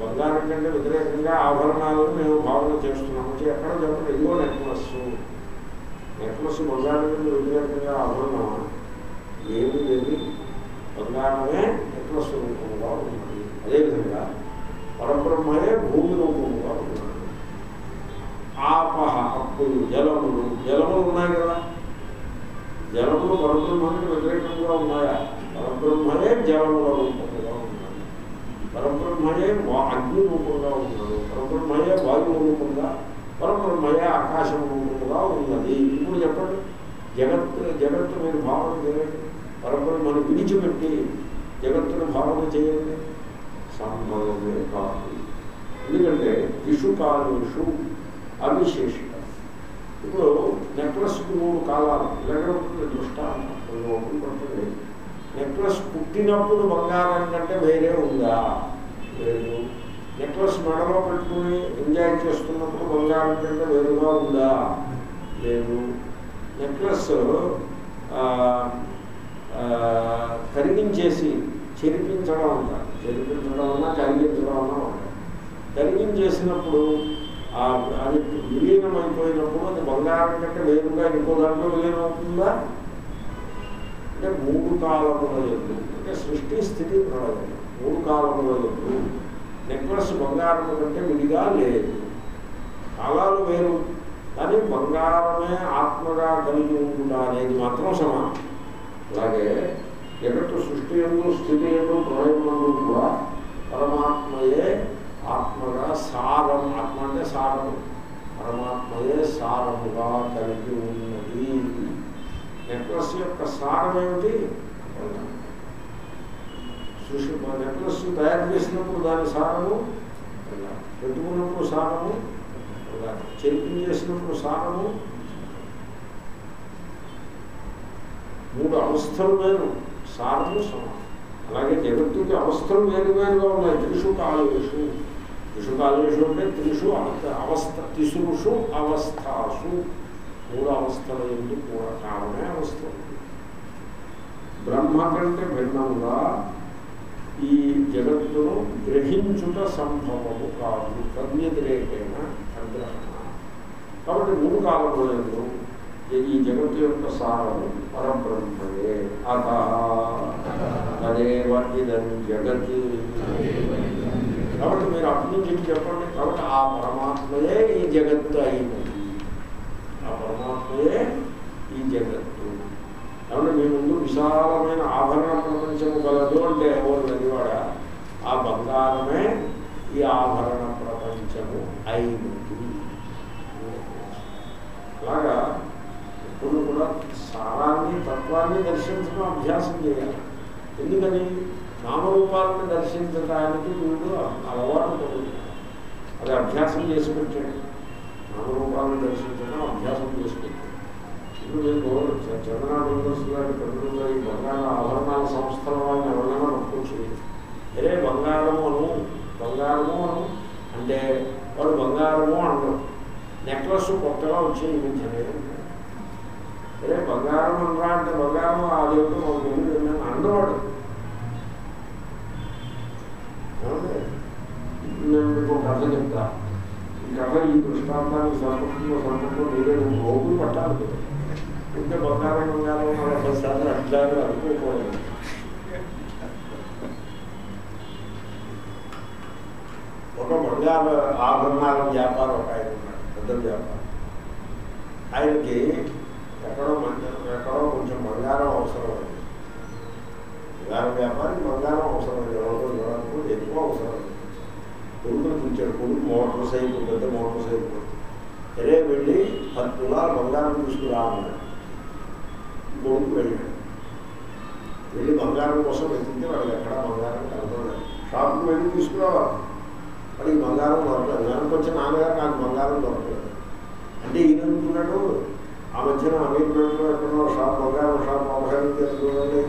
బంగారం కంటే వ్యతిరేకంగా ఆభరణాలను మేము భావన చేస్తున్నాం. అంటే ఎక్కడ చెప్పండి ఇదిగో నెక్లెస్ నెక్లెస్ బంగారం కంటే వ్యతిరేకంగా ఆభరణమా ఏమి లేదు బంగారమే నెక్లెస్ రూపంగా ఉన్నది అదేవిధంగా పరబ్రహ్మయే భూమి రూపంగా ఉన్నది ఆపహ అప్పులు జలములు జలములు ఉన్నాయి కదా జలములు పరబ్రహ్మానికి వ్యతిరేకంగా ఉన్నాయా పరబ్రహ్మయే జలముల రూపంగా ఉన్నాయి పరబ్రహ్మయే వా- అగ్ని రూపంగా ఉన్నాడు పరబ్రహ్మయే వాయువు రూపంగా పరబ్రహ్మయే ఆకాశం రూపంగా ఉన్నది. ఇప్పుడు చెప్పండి. జగత్తు జగత్తు మీరు భావన చేయండి. పరబ్రహ్మను విడిచిపెట్టి జగత్తును భావన చేయండి. సంభవమే కాదు. ఎందుకంటే ఇషు కాలుషు అవిశేషిక ఇప్పుడు నెక్లెస్కు మూడు కాలాలు. ఇలాగే ఉంటుంది దృష్టాంతం పడుతుంది నెక్లెస్ పుట్టినప్పుడు బంగారం కంటే వేరే ఉందా? లేదు. నెక్లెస్ మెడలో పెట్టుకుని ఎంజాయ్ చేస్తున్నప్పుడు బంగారం కంటే వేరుగా ఉందా? లేదు. నెక్లెస్ కరిగించేసి చెరిపించడం అంటారు చెరిపించడం అన్నా కరిగించడం అన్నా కరిగించేసినప్పుడు అది విలీనమైపోయినప్పుడు అది బంగారం కంటే వేరుగా ఇంకో దాంట్లో విలీనమవుతుందా? అంటే మూడు కాలముల ఎందు అంటే సృష్టి స్థితి ప్రళయం మూడు కాలముల ఎందు నెక్లెస్ బంగారం కంటే విడిగా లేదు. కాలాలు వేరు కానీ బంగారమే ఆత్మగా కలిగి ఉంటుందా అనేది మాత్రం సమానం. అలాగే జగత్తు సృష్టి ఎందు స్థితి ఎందు ప్రళయం ఎందు కూడా పరమాత్మయే ఆత్మగా సారం ఆత్మ అంటే సారము. పరమాత్మయే సారముగా కలిగి ఉన్నది. నెక్లెస్ యొక్క సారం ఏమిటి? సృష్టి నెక్లెస్ తయారు చేసినప్పుడు దాని సారము పెట్టుకున్నప్పుడు సారము బంగారం చెరిపించేసినప్పుడు సారము మూడు అవస్థలు వేరు సారము సమానం. అలాగే జగత్తుకి అవస్థలు వేరు వేరుగా ఉన్నాయి. త్రిషు కాలేషు. త్రిషు కాలేషు అంటే త్రిషు అవ- అవస్థ తిసృషు అవస్థాసు. మూడు అవస్థల ఎందుకు కూడా కావనే అవస్థలు. బ్రహ్మ కంటే భిన్నంగా ఈ జగత్తును గ్రహించుట సంభవము కాదు తద్వ్యతిరేకైన సంగ్రహణ కాబట్టి మూడు కాలములందు ఈ జగత్తు యొక్క సారము పరబ్రహ్మయే. అత తదేవ ఇదం జగత్. కాబట్టి మీరు అటు నుంచి ఇటు చెప్పండి. కాబట్టి ఆ పరమాత్మయే ఈ జగత్తు అయినది ఆ పరమాత్మయే ఈ జగత్తు ఏమంటే మీ ముందు విశాలమైన ఆభరణ ప్రపంచము కలదు అంటే ఎవరు నదివాడ ఆ బంగారమే ఈ ఆభరణ ప్రపంచము అయినది. అలాగా ఎప్పుడు కూడా సారాన్ని తత్వాన్ని దర్శించడం అభ్యాసం చేయాలి. ఎందుకని? నామరూపాలను దర్శించడానికి వీడు అలవాటు పడుతుంది. అది అభ్యాసం చేసుకుంటే నామరూపాలను దర్శించడం అభ్యాసం చేసుకుంటాడు ఇప్పుడు మీకు చందనా బ్రదర్స్ లాంటి పెద్దలుగా ఈ బంగాళ ఆభరణాల సంస్థల వాళ్ళని ఎవరైనా అనుకోవచ్చు అరే బంగారము అను బంగారము అను అంటే వాడు బంగారము అంటారు నెక్లెస్ కొత్తగా వచ్చి ఈ అరే బంగారం అనరా అంటే బంగారం ఆ దేవుడు మాకు ఎందుకు నేను అన్నవాడు. నేను మీకు ఒక కథ చెప్తా. ఈ కథ ఈ దృష్టాంతానికి సంపర్కంలో సంపర్కం మీరే రోగులు పట్టాలి. కదా ఇంకా బంగారం బంగారం నలభై సార్లు అట్లా అనుకోకూడదు ఒక బంగార ఆభరణాల వ్యాపారం ఒక ఆయన ఉన్నాడు పెద్ద వ్యాపారం ఆయనకి ఎక్కడో మంచి ఎక్కడో కొంచెం బంగారం అవసరం ఉంది బంగారం వ్యాపారం బంగారం అవసరం లేదు ఎవరో ఎవరో ఎక్కువ అవసరం లేదు కొడుకుని పిలిచాడు కొడుకు మోటార్ సైకిల్ పెద్ద మోటార్ సైకిల్ సరే వెళ్ళి పది తులాలు బంగారం తీసుకురా అన్నాడు కొడుకు వెళ్ళాడు వెళ్ళి బంగారం కోసం వెతికితే వాడికి ఎక్కడ బంగారం కనపడలేదు షాప్కి వెళ్ళి తీసుకురావాలి వాడికి బంగారం దొరకలేదు వెనక్కి వచ్చి నాన్నగారు నాకు బంగారం దొరకలేదు అంటే ఈయన అనుకున్నాడు ఆ మధ్యన అమీర్పేటలో ఎక్కడో షాప్ బంగారం షాప్ అవసరానికి చూడండి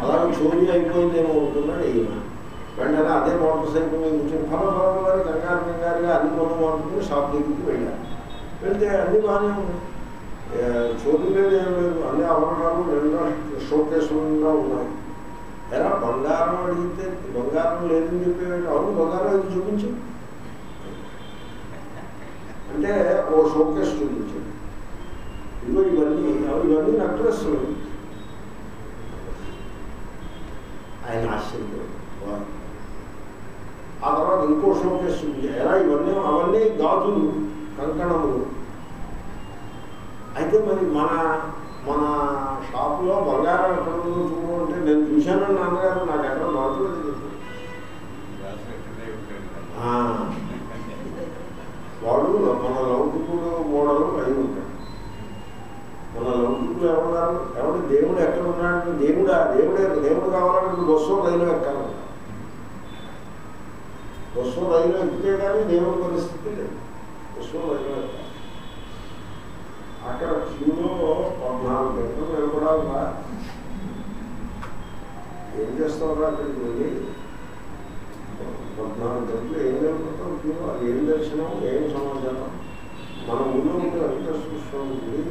అలాగే చోరీ అయిపోయిందేమో అనుకున్నాడు ఈయన వెంటనే అదే మోటార్ సైకిల్ మీద కూర్చొని ఫల ఫలం వారి కంగారు కంగారుగా అన్ని కొనం అనుకుని షాప్ దగ్గరికి వెళ్ళాను వెళ్తే అన్ని బాగానే ఉన్నాయి ఏ, చోటు లేదు ఏం లేదు. అన్ని ఆభరణాలు నిండా షోకేసులుగా ఉన్నాయి. ఎలా బంగారం అడిగితే బంగారం లేదని చెప్పి అవును బంగారం అది చూపించు. అంటే ఓ షోకేస్ చూపించాడు ఇదిగో ఇవన్నీ అవి ఇవన్నీ నెక్లెస్లు ఆయన ఆశ్చర్యం ఆ తర్వాత ఇంకో షోకేస్ చూపించాడు ఎలా ఇవన్నీ అవన్నీ గాజులు కంకణములు. అయితే మరి మన మన షాపులో బంగారం ఎక్కడ ఉందో చూడంటే నేను చూశాను నాన్నగారు నాకు ఎక్కడ ఆ, వాడు మన లౌకికుడు మోడలు అయి ఉంటాడు మన లౌకికులు ఎవరున్నారు? ఎవరు? దేవుడు ఎక్కడ ఉన్నాడు? దేవుడా? దేవుడే దేవుడు కావాలంటే బస్సు రైలు ఎక్కాలి. బస్సు రైలు ఎక్కితే కానీ దేవుడి పరిస్థితి లేదు. బస్సు రైలు ఎక్కాలి. అక్కడ క్యూలో పద్నాలుగు గంటలు నిలబడాలా ఏం చేస్తావురా అక్కడికి వెళ్ళి? పద్నాలుగు గంటలు ఏం నిలబడతాం క్యూలో? అది ఏం దర్శనం? ఏం సమాచారం? మన ఊళ్ళో ఉంటే వెంకటేశ్వర స్వామి గుడి.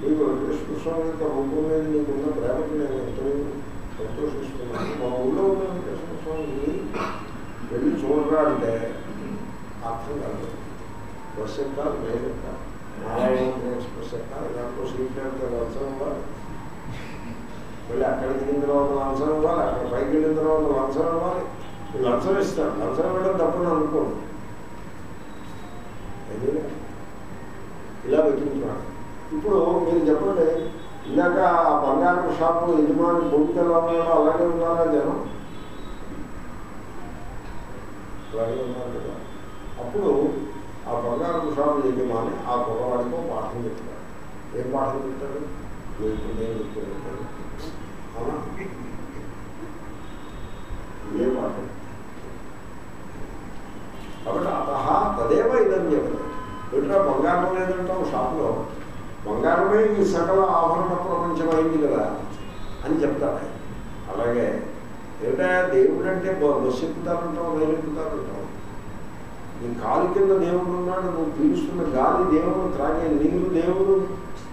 నీకు వెంకటేశ్వర స్వామి యొక్క రూపం మీద నీకున్న ప్రేమకు నేను ఎంతో సంతోషిస్తున్నాను. మా ఊళ్ళో ఉన్న వెంకటేశ్వర స్వామిని వెళ్ళి చూడరా అంటే అర్థం కాదు. బస్సు ఎక్కాలి రైలు ఎక్కాలి నారాయణ ఎక్స్ప్రెస్ ఎక్కాలి దాంట్లో ఇవ్వాలి మళ్ళీ అక్కడ దిగిన తర్వాత లంచం ఇవ్వాలి అక్కడ పైకి వెళ్ళిన తర్వాత లంచం ఇవ్వాలి లంచం ఇస్తాను లంచం ఇవ్వడం తప్పని అనుకోండి ఇలా వెతుకుతున్నాడు ఇప్పుడు మీరు చెప్పండి ఇందాక ఆ బంగారం షాపు యజమాని భూమికి ఎలా ఉన్నాడో అలాగే ఉన్నారా జనం అలాగే ఉన్నారు కదా అప్పుడు ఆ బంగారం షాపు యజమాని ఆ కుర్రవాడికో పాఠం చెప్తాడు. ఏం పాఠం చెప్తాడు? నువ్వు ఇప్పుడు నేను చెప్తాను అవునా? ఏ పాఠం. కాబట్టి అత తదేవ ఇదని చెప్పలేదు ఎట్లా బంగారం లేదంటాం షాపులో? బంగారమే ఈ సకల ఆభరణ ప్రపంచం అయింది కదా అని చెప్తాడు అలాగే ఏమిటా దేవుడు అంటే బస్సు ఎక్కుతారంటాం రైలు ఎక్కుతారంటాం నీ కాలు కింద దేవుడు ఉన్నాడు నువ్వు పీలుస్తున్న గాలి దేవుడు త్రాగే నీరు దేవుడు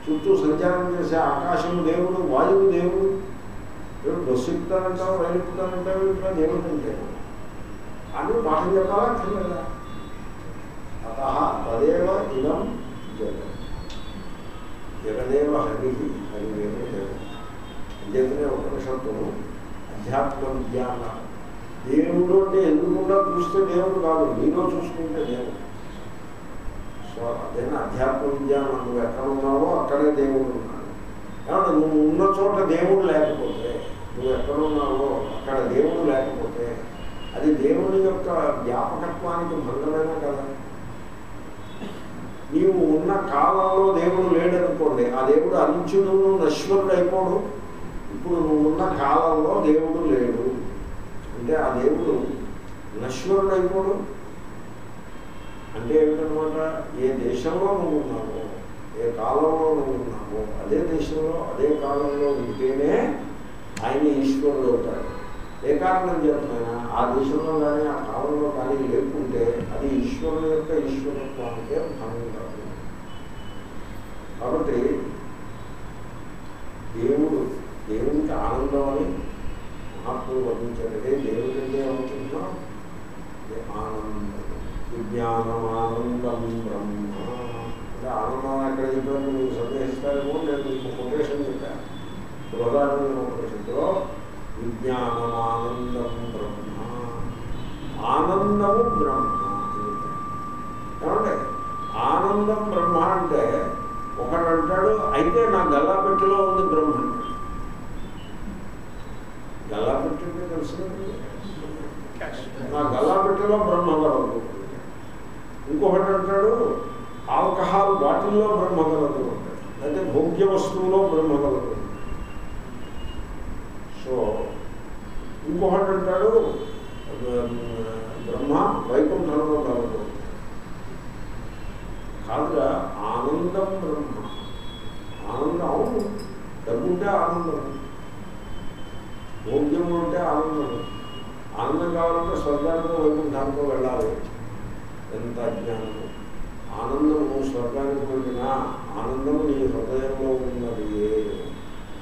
చుట్టూ సంచారం చేసే ఆకాశం దేవుడు వాయువు దేవుడు దేవుడు బస్సు ఎక్కుతారంటావు రైలు ఎక్కుతారంటావు ఇట్లా దేవుడు అంటే అని పాఠం చెప్పాలా అక్కర్లేదా అత తదేవ ఇదం జగత్ జగదేవ హరి హరిదేవ జగత్ అంచేతనే ఉపనిషత్తును అధ్యాత్మ విజ్ఞాన దేవుడు అంటే ఎదురుకుండా చూస్తే దేవుడు కాదు నీలో చూసుకుంటే దేవుడు. సో అదేనా అధ్యాత్మ విజ్ఞానం నువ్వు ఎక్కడ ఉన్నావో అక్కడే దేవుడు ఉన్నాడు. కాబట్టి నువ్వు ఉన్న చోట దేవుడు లేకపోతే నువ్వు ఎక్కడ ఉన్నావో అక్కడ దేవుడు లేకపోతే అది దేవుని యొక్క వ్యాపకత్వానికి భంగమైనా కదా? నీవు ఉన్న కాలంలో దేవుడు లేడనుకోండి ఆ దేవుడు అంచును నశ్వరుడు అయిపోడు ఇప్పుడు నువ్వు ఉన్న కాలంలో దేవుడు లేడు. అంటే ఆ దేవుడు నశ్వరుడు అయిపోడు. అంటే ఏమిటనమాట ఏ దేశంలో నువ్వు ఉన్నావో ఏ కాలంలో నువ్వు ఉన్నావో అదే దేశంలో అదే కాలంలో ఉంటేనే ఆయన ఈశ్వరుడు అవుతాడు. ఏ కారణం చేతనైనా ఆ దేశంలో కానీ ఆ కాలంలో కానీ లేకుంటే అది ఈశ్వరుడు యొక్క ఈశ్వరత్వానికే భంగం కాదు. కాబట్టి దేవుడు దేవునికి ఆనందం అని మహాత్ములు వర్ణించారంటే దేవుడు అంటే ఏమవుతుంటున్నాం ఆనందం విజ్ఞానం ఆనందం బ్రహ్మ. అంటే ఆనందాన్ని ఎక్కడ చెప్పారు? నువ్వు సందేహిస్తారేమో నేను మీకు కొటేషన్ చెప్పాను బృహదారణ ఉపనిషత్తులో విజ్ఞానం ఆనందం బ్రహ్మ. ఆనందము బ్రహ్మ ఏమంటే ఆనందం బ్రహ్మ అంటే ఒకడు అంటాడు అయితే నా గల్లా గల్లాపెట్టిలో ఉంది బ్రహ్మ అంటాడు. గల్లాపెట్టి అంటే తెలుసు కదండి? నా గల్లాపెట్టిలో బ్రహ్మ కలదు ఇంకొకటి అంటాడు ఆల్కహాల్ బాటిల్లో బ్రహ్మ కలదు అంటాడు. అయితే భోగ్య వస్తువులో బ్రహ్మ కలదు సో ఇంకొకటి అంటాడు బ్రహ్మ వైకుంఠంలో కలదు. కాదుగా ఆనందం బ్రహ్మ. ఆనందం అవును. డబ్బుంటే ఆనందం. భోగ్యం అంటే ఆనందం. ఆనందం కావాలంటే స్వర్గానికో వైకుంఠానికో వెళ్ళాలి. ఎంత అజ్ఞానము ఆనందము స్వర్గానికి వెళ్ళినా ఆనందము నీ హృదయంలో ఉన్నది.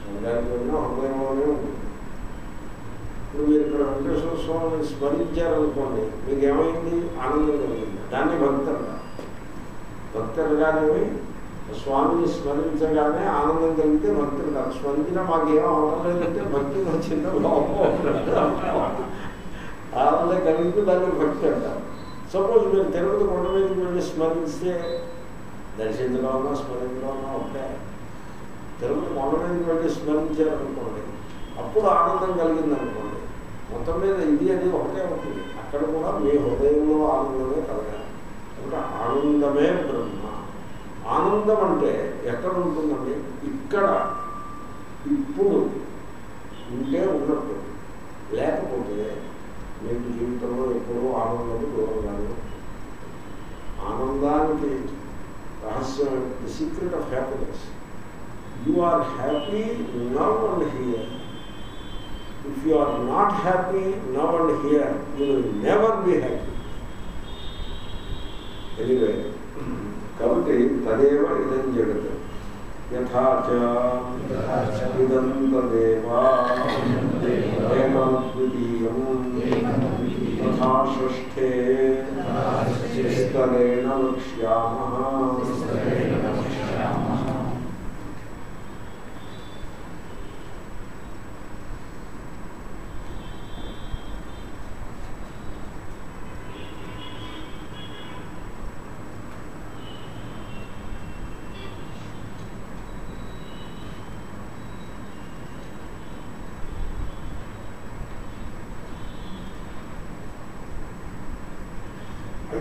స్వర్గానికి వెళ్ళినా హృదయంలోనే ఉంటుంది ఇప్పుడు మీరు ఇక్కడ వెంకటేశ్వర స్వామిని స్మరించారనుకోండి మీకు ఏమైంది ఆనందం కలిగింది. దాన్ని భక్తి అంటారు. భక్తి అనగానేమి? స్వామిని స్మరించగానే ఆనందం కలిగితే భక్తి అంటారు స్మరించినా మాకేం ఆనందం లేదంటే భక్తి వచ్చిందో? ఆనందం కలిగితే దాన్ని భక్తి అంటారు. సపోజ్ మీరు తిరుపతి కొండ మీదకి వెళ్ళి స్మరిస్తే దర్శించడమన్నా స్మరించడమన్నా ఉంటే తిరుపతి కొండ మీదకి వెళ్ళి స్మరించారనుకోండి అప్పుడు ఆనందం కలిగింది అనుకోండి మొత్తం మీద ఇది అది ఒకటే ఉంటుంది అక్కడ కూడా మీ హృదయంలో ఆనందమే కలగాలి. కాబట్టి ఆనందమే బ్రహ్మ. ఆనందం అంటే ఎక్కడ ఉంటుందండి ఇక్కడ. ఇప్పుడు ఉంటే ఉన్నట్టు లేకపోతే మీకు జీవితంలో ఎప్పుడూ ఆనందం కాదు ఆనందానికి రహస్యం the secret of happiness you are happy now and here if you are not happy now and here you will never be happy anyway కాబట్టి తదేవ ఇదం జగత్. యథా చ. ఇదం తదేవా. ఏకం ద్వితీయం తథా షష్ఠే. స్తరేణ వక్ష్యామః.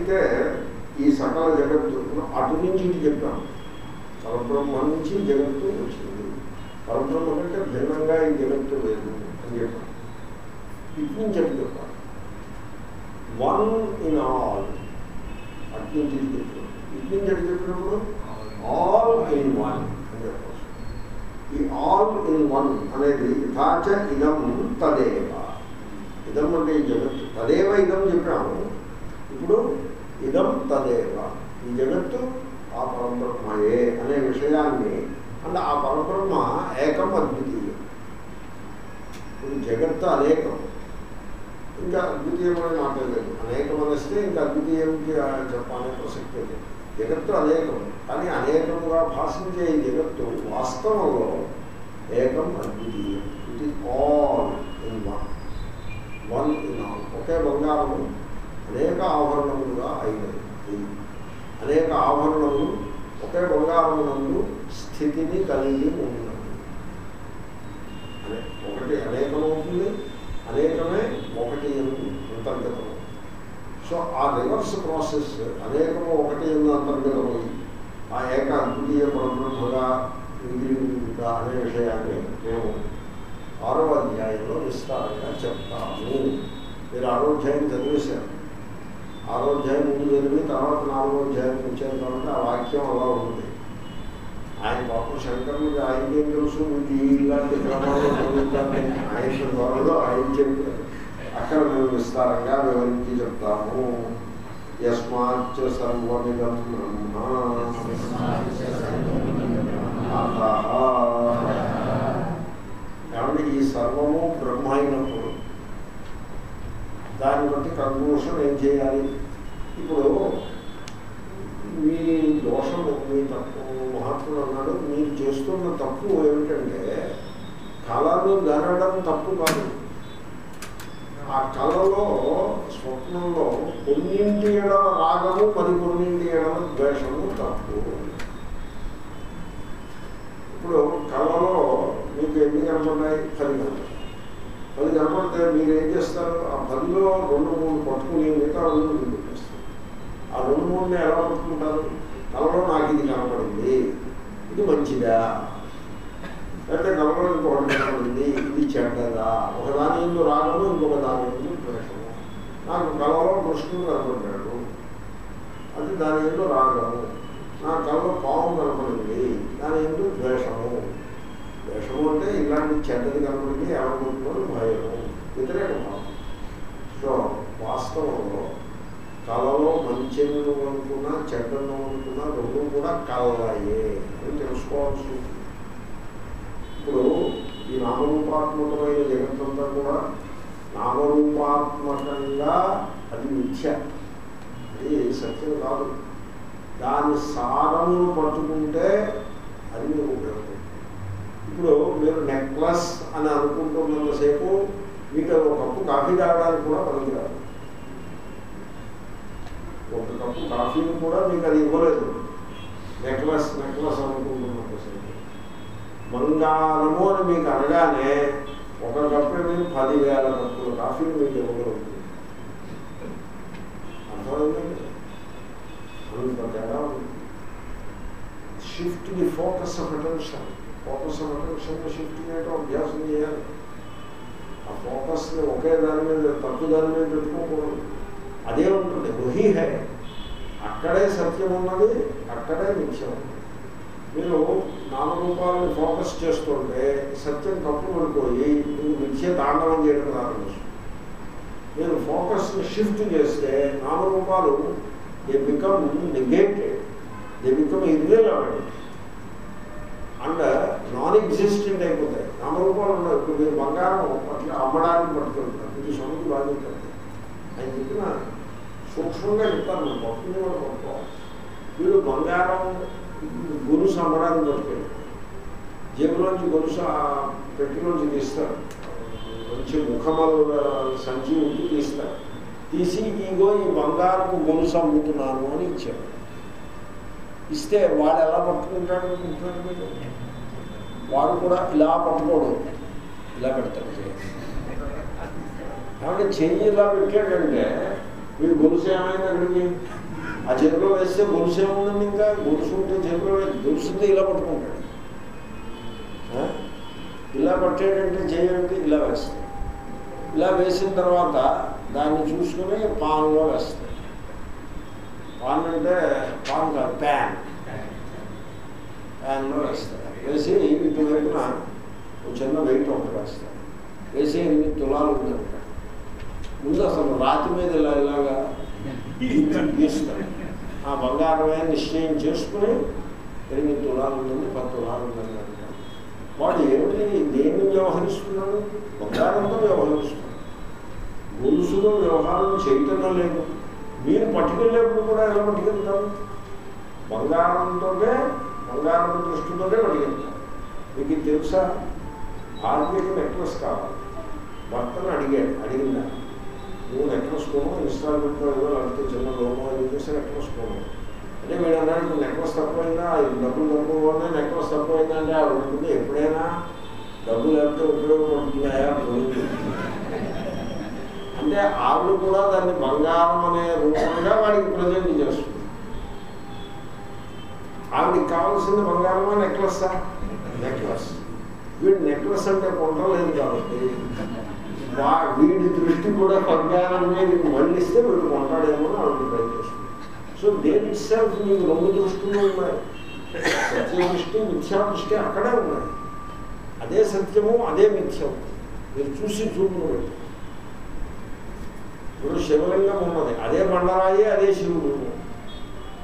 అయితే ఈ సకల జగత్తు అటు నుంచి ఇటు చెప్పాం పరబ్రహ్మ నుంచి జగత్తు వచ్చింది. పరబ్రహ్మ కంటే భిన్నంగా ఈ జగత్తు లేదు అని చెప్పాను ఇటు నుంచి అటు చెప్పాం వన్ ఇన్ ఆల్ అటు నుంచి ఇటు చెప్పాం ఇటు నుంచి అటు చెప్పినప్పుడు ఆల్ ఇన్ వన్ అని చెప్పచ్చు. ఈ ఆల్ ఇన్ వన్ అనేది యథాచ ఇదం తదేవ. ఇదం అంటే ఈ జగత్తు. తదేవ ఇదం చెప్పాము. ఇప్పుడు ఇదం తదేవ ఈ జగత్తు ఆ పరబ్రహ్మయే అనే విషయాన్ని అంటే ఆ పరబ్రహ్మ ఏకం అద్వితీయం. ఇప్పుడు జగత్తు అనేకం. ఇంకా అద్వితీయమైన మాట లేదు. అనేకం అనేస్తే ఇంకా అద్వితీయంకి ఆ చెప్పాలనే ప్రసక్తి లేదు. జగత్తు అనేకం. కానీ అనేకముగా భాషించే ఈ జగత్తు వాస్తవంలో ఏకం అద్వితీయం. ఇది all in one one in all ఒకే బంగారము అనేక ఆభరణములుగా అయినది. ఇది. అనేక ఆభరణములు ఒకే బంగారమునందు స్థితిని కలిగి ఉన్నది అనే ఒకటి అనేకమవుతుంది అనేకమే ఒకటి ఎందు అంతర్గతం సో ఆ రివర్స్ ప్రాసెస్ అనేకము ఒకటి ఎందు అంతర్గతమై ఆ ఏక అద్వితీయ పరబ్రహ్మగా మిగిలి ఉందా అనే విషయాన్ని మేము ఆరో అధ్యాయంలో విస్తారంగా చెప్తాము. మీరు ఆరో అధ్యాయం చదివేశారు. ఆరో అధ్యాయం ముందు చదివి తర్వాత నాలుగో అధ్యాయం వచ్చారు కాబట్టి ఆ వాక్యం అలా ఉంది ఆయన పాపం శంకరుడికి ఆయనకేం తెలుసు మీకు ఇలాంటి క్రమంలో చదువుతాను ఆయన త్వరలో ఆయన చెప్పారు అక్కడ మేము విస్తారంగా వివరించి చెప్తాము యస్మాచ్చ సర్వమిదం బ్రహ్మ అతః కాబట్టి ఈ సర్వము బ్రహ్మ అయినప్పుడు దాన్ని బట్టి కంక్లూషన్ ఏం చేయాలి? ఇప్పుడు మీ దోషము మీ తప్పు మహాత్ముడు అన్నాడు మీరు చేస్తున్న తప్పు ఏమిటంటే కళను గనడం తప్పు కాదు. ఆ కళలో స్వప్నంలో కొన్నింటి ఎడల రాగము మరి కొన్నింటి ఎడల ద్వేషము తప్పు. ఇప్పుడు కళలో మీకు ఎన్ని కనపడ్డాయి పది కనపడ్డాయి అది కనపడితే మీరు ఏం చేస్తారు? ఆ పనిలో రెండు మూడు పట్టుకుని మిగతా రెండు మీరు పెట్టేస్తారు. ఆ రెండు మూడుని ఎలా పట్టుకుంటారు? కళలో నాకు ఇది కనపడింది. ఇది మంచిదా? లేకపోతే కళలో ఇంకొకటి కనపడింది. ఇది చెడ్డదా? ఒకదాని ఎందు రాగము ఇంకొక దాని ఎందు ద్వేషము. నాకు కలవలో కృష్ణుడు కనపడ్డాడు. అది దాని ఎందు రాగము. నా కలలో పాము కనపడింది. దాని ఎందు ద్వేషం విషము అంటే ఇలాంటి చెడ్డది కనబడింది ఎవరికొట్టుకోని భయము వ్యతిరేక భావం సో వాస్తవంలో కళలో మంచిను అనుకున్నా చెడ్డను అనుకున్నా రెండు కూడా కళయే అని తెలుసుకోవాల్సి ఉంటుంది ఇప్పుడు ఈ నామరూపాత్మకమైన జగత్తంతా కూడా నామరూపాత్మకంగా అది మిథ్య. అది సత్యం కాదు. దాని సారమును పట్టుకుంటే అది మీరు ఉపయోగం ఇప్పుడు మీరు నెక్లెస్ అని అనుకుంటున్నంతసేపు మీకు అది ఒక కప్పు కాఫీ తాగడానికి కూడా పనికిరాదు ఒక కప్పు కాఫీని కూడా మీకు అది ఇవ్వలేదు. నెక్లెస్ నెక్లెస్ అనుకుంటున్నంతసేపు మంగాళము అని మీకు అనగానే ఒక కప్పు మీరు పదివేల కప్పుల కాఫీని మీకు ఇవ్వగలుగుతుంది అర్థమైందండి అంత తేడా ఉంది. Shift the focus of attention focus of shift చేయడం అభ్యాసం చేయాలి ఆ ఫోకస్ని ఒకే దాని మీద తప్పు దాని మీద పెట్టుకోకూడదు అదే ఉంటుంది వహీ హే అక్కడే సత్యం ఉన్నది అక్కడే మిథ్యం ఉన్నది మీరు నామరూపాలను ఫోకస్ చేస్తుంటే సత్యం తప్పు పడిపోయి మీరు మిథ్య తాండవం చేయడం ప్రారంభించు మీరు ఫోకస్ని షిఫ్ట్ చేస్తే నామరూపాలు they become negated they become irrelevant and non existent అయిపోతాయి. నామరూపాలు ఉండవు ఇప్పుడు మీరు బంగారం అట్లా అమ్మడానికి పట్టుకుంటారు ఇది సొంత బాధ్యత. ఆయన చెప్పిన సూక్ష్మంగా చెప్తాను. మనం పట్టుకుని కూడా పట్టుకోవాలి వీడు బంగారం గొలుసు అమ్మడానికి పట్టుకెళ్ళి జేబులోంచి గొలుసు పెట్టిలోంచి తీస్తారు మంచి ముఖమలు సంచి ఉండి తీస్తారు తీసి ఇగో ఈ బంగారపు గొలుసు అమ్ముతున్నాను అని ఇచ్చారు ఇస్తే వాడు ఎలా పట్టుకుంటాడు? అనుకుంటున్నాడు మీరు వాడు కూడా ఇలా పట్టుకోడు. ఇలా పెడతాడు. కాబట్టి చెయ్యి ఇలా పెట్టాడంటే వీడు గొలుసు ఏమైంది అక్కడికి? ఆ చేతిలో వేస్తే గొలుసు ఏముందండి ఇంకా? గొలుసు ఉంటే చేతిలో గొలుసుంటే ఇలా పట్టుకుంటాడు. ఇలా పట్టేటంటే చేయండి ఇలా వేస్తాడు. ఇలా వేసిన తర్వాత దాన్ని చూసుకుని పాన్లో వేస్తాడు. పాన్ అంటే పాన్ కాదు ప్యాన్. ప్యాన్లో వేస్తారు వేసి ఇటు వైపున ఒక చిన్న వెయిట్ ఒకటి వేస్తారు వేసి ఎనిమిది తులాలు ఉందంట ముందు అసలు రాతి మీద ఇలా ఇలాగా తీస్తారు ఆ బంగారమే నిశ్చయం చేసుకుని ఎనిమిది తులాలు ఉందండి పది తులాలు ఉందండి అంటారు. వాడు ఏమిటి దేన్ని వ్యవహరిస్తున్నాడు? బంగారంతో వ్యవహరిస్తున్నాడు. గొలుసులో వ్యవహారం చేయటం లేదు. మీరు పట్టుకెళ్ళేప్పుడు కూడా ఎలా పట్టుకెళ్తారు? బంగారంతోనే బంగారం దృష్టితోనే పట్టుకెళ్తారు. మీకు తెలుసా? భార్యకి నెక్లెస్ కావాలి. భర్తను అడిగాడు అడిగిందా? నువ్వు నెక్లెస్ కొను ఇన్స్టాల్మెంట్లో ఏదో లేకపోతే చిన్న లోపం అని చేసి నెక్లెస్ కొను. అంటే వీడు అన్నాడు నువ్వు నెక్లెస్ తక్కువైందా డబ్బులు తక్కువ ఉన్నాయి నెక్లెస్ తక్కువైందా అంటే ఆవిడ ఉంటుంది ఎప్పుడైనా డబ్బు లేకపోతే ఉపయోగపడుతున్నాయా? పోయింది. అంటే ఆవిడ కూడా దాన్ని బంగారం అనే రూపంగా వాడికి ప్రజెంట్ చేస్తుంది. ఆవిడకి కావాల్సింది బంగారమా నెక్లెస్సా నెక్లెస్ వీడు నెక్లెస్ అంటే కొంటలేదు కాబట్టి వా వీడి దృష్టి కూడా బంగారం మీద మళ్ళిస్తే వీడు కొంటాడేమో అని ఆవిడ ప్రయత్నిస్తుంది సో దేని సెల్ఫ్ నీకు రెండు దృష్టిలో ఉన్నాయి? సత్య దృష్టి మిథ్యా దృష్టి అక్కడే ఉన్నాయి. అదే సత్యము అదే మిథ్యము. మీరు చూసి చూపును పెట్టి ఇప్పుడు శివలింగం ఉన్నది. అదే బండరాయి అదే శివుడు.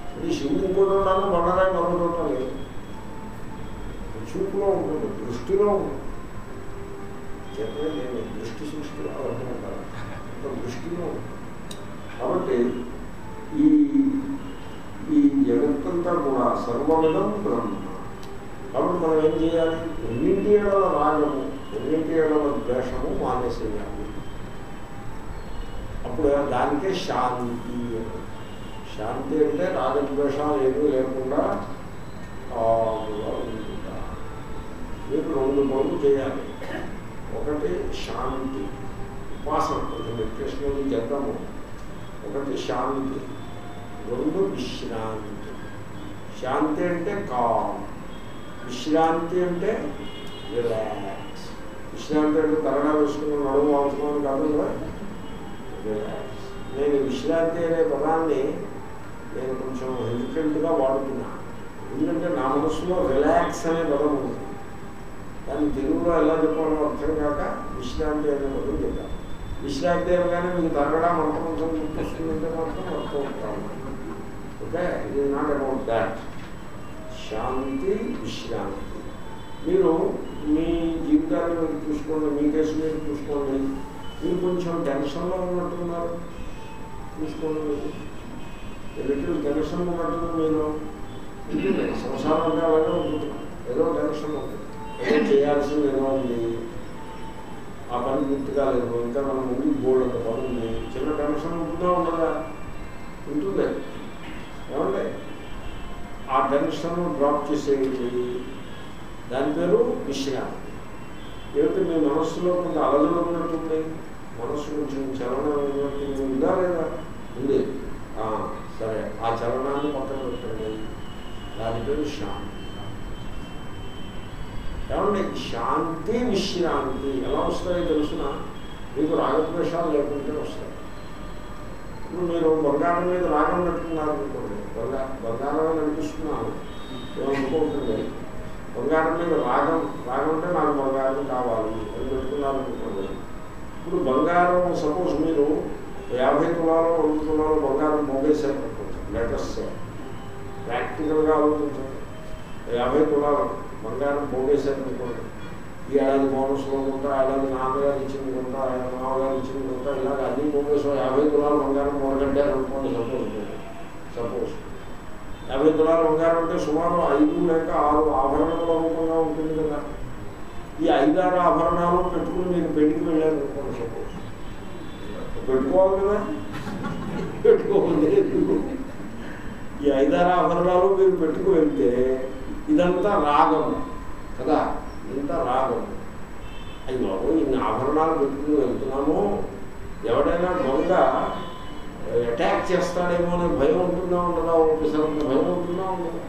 ఇప్పుడు శివుడు ఇంకోటి ఉన్నాను బండరాయి మరొకటి చోట లేదు? చూపులో ఉంటుంది దృష్టిలో ఉంటుంది చెప్పలేదు నేను దృష్టి సృష్టిలో అనుకుంటాను ఒక దృష్టిలో ఉంటుంది కాబట్టి ఈ ఈ జగత్తంతా కూడా సర్వవిధం బ్రహ్మ. కాబట్టి మనం ఏం చేయాలి? ఎన్నింటి ఏడల రాగము ఎన్నింటి ఏడల ద్వేషము మానేసేయాలి? అప్పుడు దానికే శాంతి. అని. శాంతి అంటే రాగద్వేషాలు ఏమీ లేకుండా కాముగా ఉండుట. మీకు రెండు పనులు చేయాలి. ఒకటి శాంతి ఉపాసన. కొంచెం మెడిటేషన్ చేద్దాము. ఒకటి శాంతి రెండు విశ్రాంతి. శాంతి అంటే కామ్ విశ్రాంతి అంటే రిలాక్స్ విశ్రాంతి అంటే తరగా వేసుకుని నడుము అవసరం కాదు కదా? రిలాక్స్ నేను విశ్రాంతి అనే పదాన్ని నేను కొంచెం హెజిటెంట్గా వాడుతున్నా ఎందుకంటే నా మనసులో రిలాక్స్ అనే పదం ఉంది దాన్ని తెలుగులో ఎలా చెప్పాలో అర్థం కాక విశ్రాంతి అనే పదం చెప్పాను విశ్రాంతి అనగానే మీకు తగ్గడం మంట కొంచెం గుర్తొస్తుందంటే మాత్రం వర్క్ అవుతాను ఓకే ఇది నాట్ అబౌట్ దాట్ శాంతి విశ్రాంతి మీరు మీ జీవితాన్ని మీరు చూసుకోండి మీ కేసు మీరు చూసుకోండి మీరు కొంచెం టెన్షన్లో ఉన్నట్టున్నారు. చూసుకోండి లిటిల్ టెన్షన్ ఉన్నట్టు మీరు. ఉంటుంది. సంసారం అంటే అలాగే ఉంటుంది. ఏదో టెన్షన్ ఉంటుంది. ఏదో చేయాల్సింది ఏదో ఉంది. ఆ పని పూర్తి కాలేదు. ఇంకా మన ముందు బోర్డు ఒక పని ఉంది. చిన్న టెన్షన్ ఉంటుందా ఉండదా? ఉంటుంది. ఏమంటే ఆ టెన్షన్ డ్రాప్ చేసేది దాని పేరు విశ్రాంతి. ఏమిటి మీ మనస్సులో కొంత అలజడి ఉన్నట్టుంది మనస్సు కొంచెం చలనం ఉన్నట్టు ఉందా లేదా? ఉంది. ఆ, సరే. ఆ చలనాన్ని పక్కన పెట్టండి. దాని పేరు శాంతి. ఏమంటే శాంతి విశ్రాంతి ఎలా వస్తాయో తెలుసిన మీకు రాగద్వేషాలు లేకుంటే వస్తాయి. ఇప్పుడు మీరు బంగారం మీద రాగం పెట్టుకున్నారు అనుకోండి బంగారం అని అనిపిస్తున్నాను ఏమనుకుంటుంది బంగారం మీద రాగం రాగం అంటే నాకు బంగారం కావాలి అని పెట్టుకున్నారు అనుకోండి. ఇప్పుడు బంగారం సపోజ్ మీరు యాభై తులాలు వంద తులాలు బంగారం మోగేశారు అనుకుంటారు లెటర్స్ ప్రాక్టికల్గా ఆలోచించండి. యాభై తులాలు బంగారం పోగేశారు అనుకోండి ఈ ఏడాది బోనస్లో కొంత ఏడాది నాన్నగారు ఇచ్చింది కొంత మామగారు ఇచ్చింది కొంత ఇలాగ అన్ని పోగేసో యాభై తులాలు బంగారం మొదలెట్టారు అనుకోండి సపోజ్ సపోజ్ యాభై తులాల బంగారం అంటే సుమారు ఐదు లేక ఆరు ఆభరణముల రూపంగా ఉంటుంది కదా. ఈ ఐదారు ఆభరణాలు పెట్టుకుని మీరు పెళ్ళికి వెళ్ళారు అనుకోండి. సపోజ్ పెట్టుకోవాలి కదా? పెట్టుకోవాలి ఈ ఐదారు ఆభరణాలు మీరు పెట్టుకు వెళ్తే ఇదంతా రాగం కదా? ఇదంతా రాగం. అయ్యి బాబు ఇన్ని ఆభరణాలు పెట్టుకుని వెళ్తున్నాము. ఎవడైనా దొంగ అటాక్ చేస్తాడేమో అనే భయం ఉంటుందా ఉండదా? ఒకసారి భయం ఉంటుందా ఉండదా?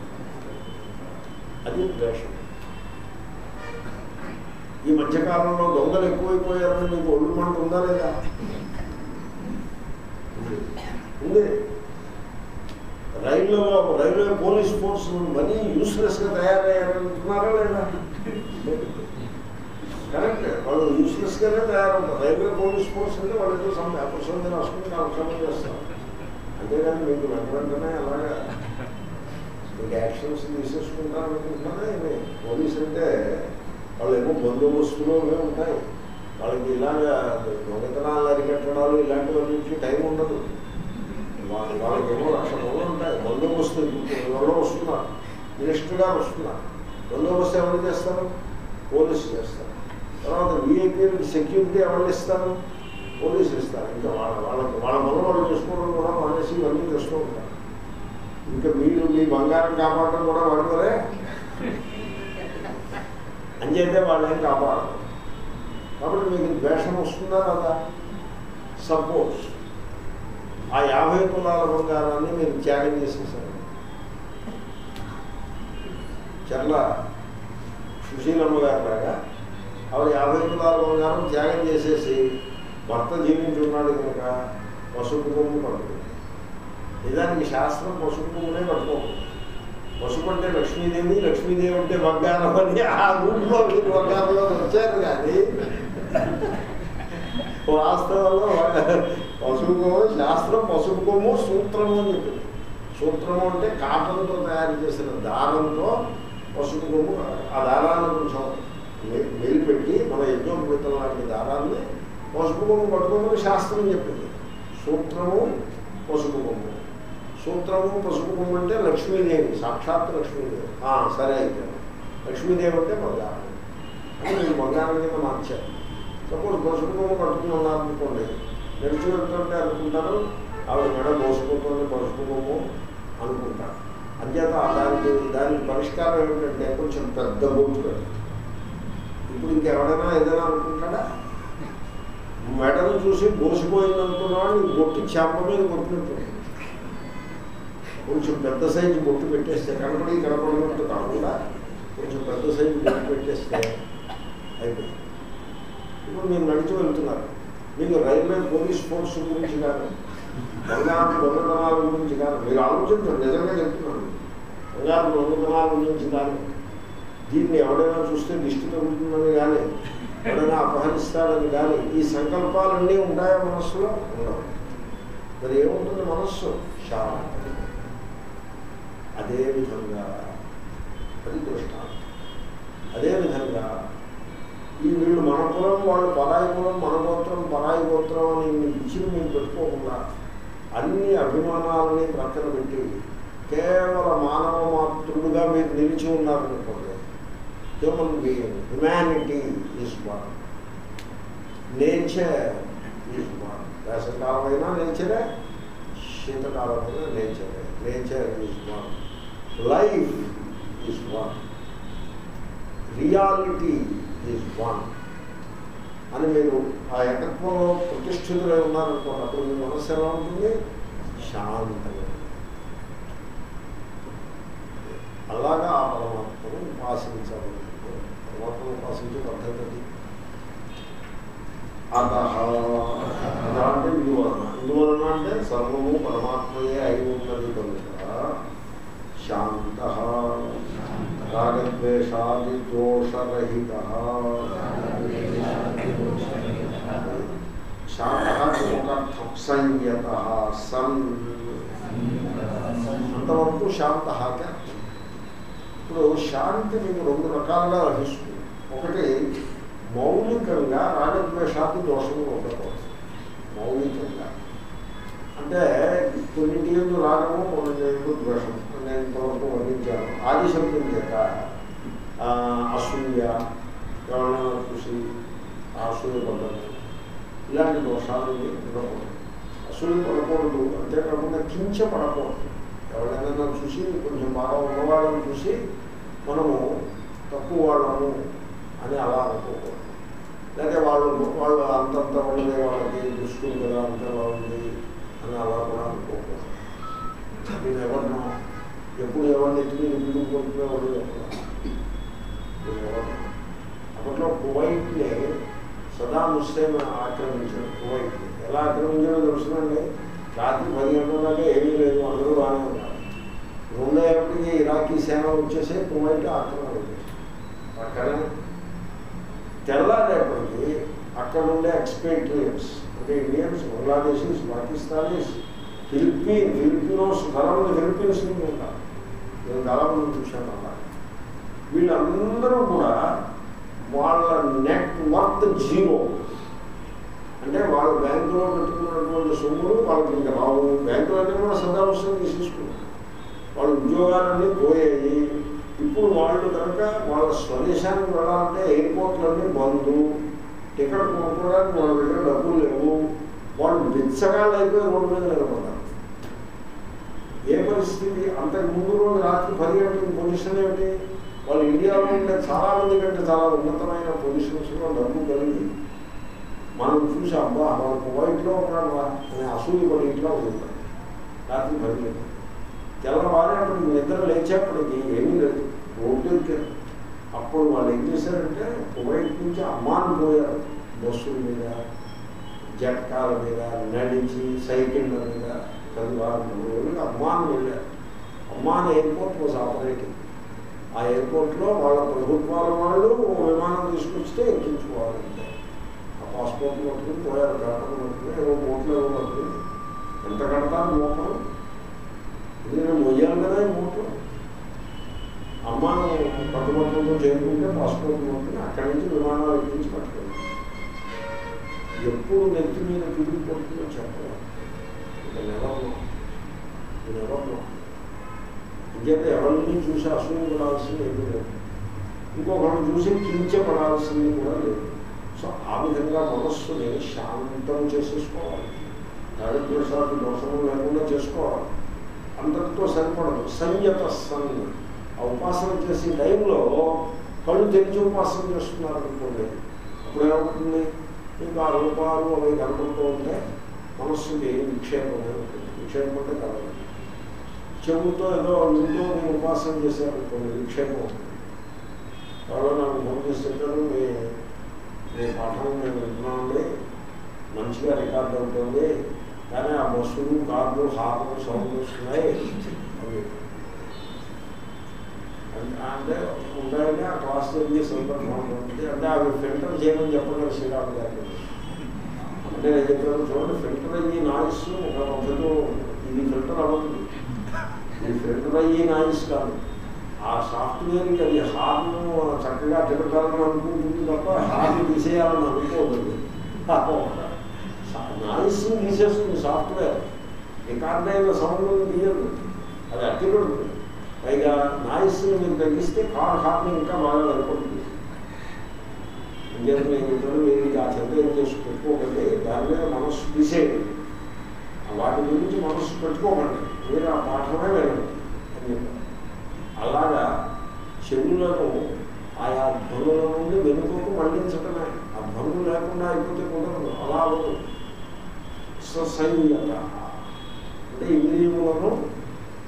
అది ద్వేషం. ఈ మధ్యకాలంలో దొంగలు ఎక్కువైపోయారని మీకు ఒళ్ళు మంట ఉందా లేదా? ఉంది. రైల్వేలో రైల్వే పోలీస్ ఫోర్స్ మనీ యూస్లెస్గా తయారయ్యారనుకుంటున్నారా లేదా? కరెక్ట్. వాళ్ళు యూస్లెస్గానే తయారవుతారు రైల్వే పోలీస్ ఫోర్స్ అంటే వాళ్ళతో సమ్ పేపర్స్ మీద రాసుకుని చేస్తారు. అంతేగాని మీకు వెంట వెంటనే అలాగా మీకు యాక్షన్స్ తీసేసుకుంటారు అనుకుంటున్నారా ఏమి? పోలీస్ అంటే వాళ్ళు ఏమో బందోబస్తులు ఉంటాయి. వాళ్ళకి ఇలాగా దొంగతనాలు అరికట్టడాలు ఇలాంటివన్నింటికి టైం ఉండదు. వాళ్ళకి ఏమో లక్ష రోజులు ఉంటాయి. బందోబస్తు ఎవరో వస్తున్నారు. మినిస్టర్ గారు వస్తున్నారు. బందోబస్తు ఎవరు చేస్తారు? పోలీసు చేస్తారు. తర్వాత విఐపీలకి సెక్యూరిటీ ఎవరు ఇస్తారు పోలీసు ఇస్తారు. ఇంకా వాళ్ళ వాళ్ళకి వాళ్ళ మొదలు వాళ్ళు చేసుకోవడం కూడా మానేసి ఇవన్నీ చేస్తూ ఉంటారు. ఇంకా మీరు మీ బంగారం కాపాడడం కూడా వాడుకోరే? అంచేతే వాళ్ళని కాపాడరు. కాబట్టి మీకు ద్వేషం వస్తుందా కదా సపోజ్ ఆ యాభై తులాల బంగారాన్ని మీరు త్యాగం చేసేసారు. చర్ల సుశీలమ్మ గారు లాగా ఆవిడ యాభై తులాల బంగారం త్యాగం చేసేసి భర్త జీవించున్నాడు కనుక పసుపు కొమ్ము పడుతుంది నిజానికి శాస్త్రం పసుపు కొమ్మునే పట్టుకోకూడదు పసుపు అంటే లక్ష్మీదేవి లక్ష్మీదేవి అంటే బంగారం అని ఆ రూపంలో మీరు బంగారంలో వచ్చారు కానీ వాస్తవంలో పసుపు కొమ్ము శాస్త్రం పసుపు కొమ్ము సూత్రము అని చెప్పింది. సూత్రము అంటే కాటన్తో తయారు చేసిన దారంతో పసుపు కొమ్ము ఆ దారాన్ని కొంచెం మె- మెలిపెట్టి మన యజ్ఞోపేతం లాంటి దారాన్ని పసుపు కొమ్ము పట్టుకోమని శాస్త్రం చెప్పింది సూత్రము పసుపు కొమ్ము సూత్రము పసుపు కొమ్ము అంటే లక్ష్మీదేవి సాక్షాత్ లక్ష్మీదేవి ఆ, సరే అయితే లక్ష్మీదేవి అంటే బంగారం అని మీరు బంగారం కింద మార్చారు సపోజ్ పసుపు కొమ్ము కట్టుకుని ఉన్నారనుకోండి నడిచి వెళ్తుంటే అనుకుంటారు ఆవిడ మెడ మోసుకుంటుంది పసుపు కొమ్ము అనుకుంటారు అంచేత దానికి దానికి పరిష్కారం ఏమిటంటే కొంచెం పెద్ద బొట్టు పెట్టాలి ఇప్పుడు ఇంకెవడైనా ఏదైనా అనుకుంటాడా? మెడను చూసి బోసిపోయింది అనుకున్నాడు బొట్టు చేప మీద కొట్టినట్టు. కొంచెం పెద్ద సైజు బొట్టు పెట్టేస్తే కనపడి కనపడినట్టు కాకుండా కొంచెం పెద్ద సైజు బొట్టు పెట్టేస్తే అయిపోయింది. ఇప్పుడు మీరు నడిచి వెళ్తున్నారు మీకు రైల్వే పోలీస్ ఫోర్స్ గురించి కానీ బంగారు దొంగతనాల గురించి కానీ మీరు ఆలోచించండి నిజంగా చెప్తున్నాను. బంగారు దొంగతనాల గురించి కానీ దీన్ని ఎవడైనా చూస్తే దిష్టి తగ్గుతుందని కానీ ఎవడైనా అపహరిస్తాడని కానీ ఈ సంకల్పాలన్నీ ఉంటాయా మనస్సులో? ఉండవు. మరి ఏముంటుంది మనస్సు? శాంతి అదేవిధంగా అది దృష్టాంతం. అదేవిధంగా ఈ వీళ్ళు మన కులం వాళ్ళు పరాయి కులం మన గోత్రం పరాయి గోత్రం అని ఇన్ని ఇచ్చిన మేము పెట్టుకోకుండా అన్ని అభిమానాలని ప్రక్కన పెట్టి కేవల మానవ మాతృడుగా మీరు నిలిచి ఉన్నారనుకోండి human being humanity is one nature is one వేసవకాలమైనా నేచరే శీతకాలమైన నేచరే nature is one life is one reality is one అని మీరు ఆ ఏకత్వంలో ప్రతిష్ఠితులై ఉన్నారనుకోండి అప్పుడు మీ మనస్సు ఎలా ఉంటుంది? శాంతంగా అలాగా ఆ పరమాత్మను ఉపాసించాలి పరమాత్మను ఉపాసించే పద్ధతి అది అత అంటే ఇందువలన ఇందువలన అంటే సర్వము పరమాత్మయే అయి ఉన్నది కనుక శాంత రాగద్వేషాది దోషరహిత శాంత సంయత సన్ అంతవరకు శాంత ఇప్పుడు శాంతి మీకు రెండు రకాలుగా లభిస్తుంది ఒకటి మౌలికంగా రాగద్వేషాది దోషములు ఉండకూడదు. మౌలికంగా. అంటే కొన్నింటి ఎందు రాగము కొన్నింటి ఎందు ద్వేషము. నేను ఇంతవరకు వర్ణించాను. ఆది శబ్దం చేత అసూయ ఎవరైనా చూసి అసూయ పడ్డము ఇలాంటి దోషాలు ఉండకూడదు. అసూయ పడకూడదు అంతేకాకుండా కించ పడకూడదు ఎవరైనా చూసి కొంచెం బాగా ఉన్నవాళ్ళని చూసి మనము తక్కువ వాళ్ళము అని అలా అనుకోకూడదు. లేకపోతే వాళ్ళు వాళ్ళు అంతంత ఉండే వాళ్ళకి చూసుకుని కదా అంత బాగుంది అని అలా కూడా అనుకోకూడదు. నేను ఎవరినో ఎప్పుడు ఎవరిని ఎత్తుకుని మీద పిలుపుకుంటున్నా వాళ్ళు నేను అప్పట్లో కువైట్ని సదాం హుస్సేన్ ఆక్రమించాడు కువైట్ని. ఎలా ఆక్రమించాడో తెలుసునండి. రాత్రి పది గంటల ఏమీ లేదు అందరూ బాగానే ఉన్నారు రెండేపటికి ఇరాకీ సేన వచ్చేసే కువైట్ ఆక్రమణ వచ్చేసాయి తెల్లారేపటికి అక్కడ ఉండే ఎక్స్పేట్రియట్స్ అంటే Indians Bangladeshis Pakistanis Philippine Filipinos ధరలు ఫిలిపీన్స్ నుంచి ఉంటారు. నేను ధరలు చూశాను అలా. వీళ్ళందరూ కూడా వాళ్ళ నెట్ వర్త్ జీరో అంటే వాళ్ళ బ్యాంకులో పెట్టుకున్నటువంటి సొమ్ములు వాళ్ళకి ఇంకా రావు. బ్యాంకులన్నీ కూడా సదావసరం తీసేసుకున్నారు వాళ్ళ ఉద్యోగాలన్నీ పోయాయి. ఇప్పుడు వాళ్ళు కనుక వాళ్ళ స్వదేశానికి వెళ్ళాలంటే ఎయిర్పోర్ట్లన్నీ బంధు టికెట్ కొనుక్కోవడానికి వాళ్ళ దగ్గర డబ్బులు లేవు. వాళ్ళు బిచ్చగాళ్ళు అయిపోయి రోడ్డు మీద నిలబడ్డారు. ఏ పరిస్థితి? అంతకు ముందు రోజు రాత్రి పది గంటల పొజిషన్ ఏమిటి? వాళ్ళు ఇండియాలో ఉండే చాలామంది కంటే చాలా ఉన్నతమైన పొజిషన్స్లో డబ్బు కలిగి మనం చూసి అబ్బా మన కువైట్లో ఉన్నాడు రా అనే అసూయ పడి ఇంట్లో ఉంటారు రాత్రి పది గంటలు తెల్లవారేపటికి నిద్ర లేచేప్పటికి ఏమీ లేదు. రోడ్డు అప్పుడు వాళ్ళు ఏం చేశారంటే కువైట్ నుంచి అమ్మాన్ పోయారు. బస్సుల మీద జట్కాల మీద నడిచి సైకిళ్ళ మీద చదివారు రోజులు వెళ్ళారు. అమ్మాన్ ఎయిర్పోర్ట్ వాజ్ ఆపరేటింగ్ ఆ ఎయిర్పోర్ట్లో వాళ్ళ ప్రభుత్వాల వాళ్ళు విమానం తీసుకొచ్చితే ఎక్కించుకోవాలంటే ఆ పాస్పోర్ట్ పట్టుకుని పోయారు. పేపర్ పట్టుకుని ఏవో బోట్లు ఏవో పట్టుకుని. ఎంత కడతారు మూటలు నేను మొయ్యాలి కదా ఈ మూటలు అమ్మాను పట్టుబట్టలతో చేరుకుంటే పాస్పోర్ట్ ఉంటుంది అక్కడి నుంచి విమానాలు ఎక్కించి పట్టుకెళ్ళి ఎప్పుడు నెత్తి మీద పిడికి పడుతుందో చెప్పలేదు నెలల్లో నెలల్లో ఇంకేతే ఎవరిని చూసి అసూయపడాల్సింది ఏమీ లేదు. ఇంకొకరిని చూసి కించపడాల్సింది కూడా లేదు. సో ఆ విధంగా మనస్సుని శాంతం చేసేసుకోవాలి. రాగద్వేషాలు దోషము లేకుండా చేసుకోవాలి. అంతటితో సరిపడదు. సంయత సన్ ఆ ఉపాసన చేసే టైంలో కళ్ళు తెరిచి ఉపాసన చేస్తున్నారు అనుకోండి. అప్పుడు ఏమవుతుంది? మీకు ఆ రూపాలు అవి కనపడుతూ ఉంటే మనస్సుకి నిక్షేపం ఉంటుంది నిక్షేపం అంటే కలగదు చెవుతో ఏదో ఇంట్లో మీరు ఉపాసన చేశారనుకోండి నిక్షేపం ఉంటుంది ఎవరో నాకు ఫోన్ చేస్తుంటారు మీ మీ పాఠం నేను వింటున్నామండి మంచిగా రికార్డ్ అవుతుంది. కానీ ఆ బస్సులు కార్లు హార్లు సౌండ్లు వస్తున్నాయి. అవి అంటే ఉండాలని ఆ క్లాస్ జరిగే సందర్భం ఉంటుంది. అంటే అవి ఫిల్టర్ చేయమని చెప్పండి శ్రీరామ్ గారు. అంటే నేను చెప్పాను చూడండి ఫిల్టర్ అయ్యి నాయిస్ ఒక పద్ధతిలో ఇది ఫిల్టర్ అవ్వదు. ఇది ఫిల్టర్ అయ్యి నాయిస్ కాదు. ఆ సాఫ్ట్వేర్కి అది హార్ను చక్కగా తిరగాలని అనుకుంటుంది తప్ప హార్న్ తీసేయాలని అనుకోదు నాయిస్ తీసేస్తుంది సాఫ్ట్వేర్. రికార్డ్ అయిన సౌండ్ తీయదు. అది అట్టిపడుతుంది పైగా నాయిస్ని మీరు తగ్గిస్తే కార్ హార్న్ ఇంకా బాగా వెళ్ళిపోతుంది ఇంకేత నేను ఇద్దరు మీరు ఆ చెత్త ఏం చేసి పెట్టుకోకండి. దాని మీద మనస్సు తీసేయండి. వాటి గురించి మనస్సు పెట్టుకోకండి. మీరు ఆ పాఠమే వెళ్ళండి అని చెప్పారు. అలాగా చెవులను ఆయా ధ్వనుల నుండి వెనుకకు మళ్ళించటమే. ఆ ధ్వనులు లేకుండా అయిపోతే కుదరదు. అలా అవుతుంది ససంయత అంటే ఇంద్రియములను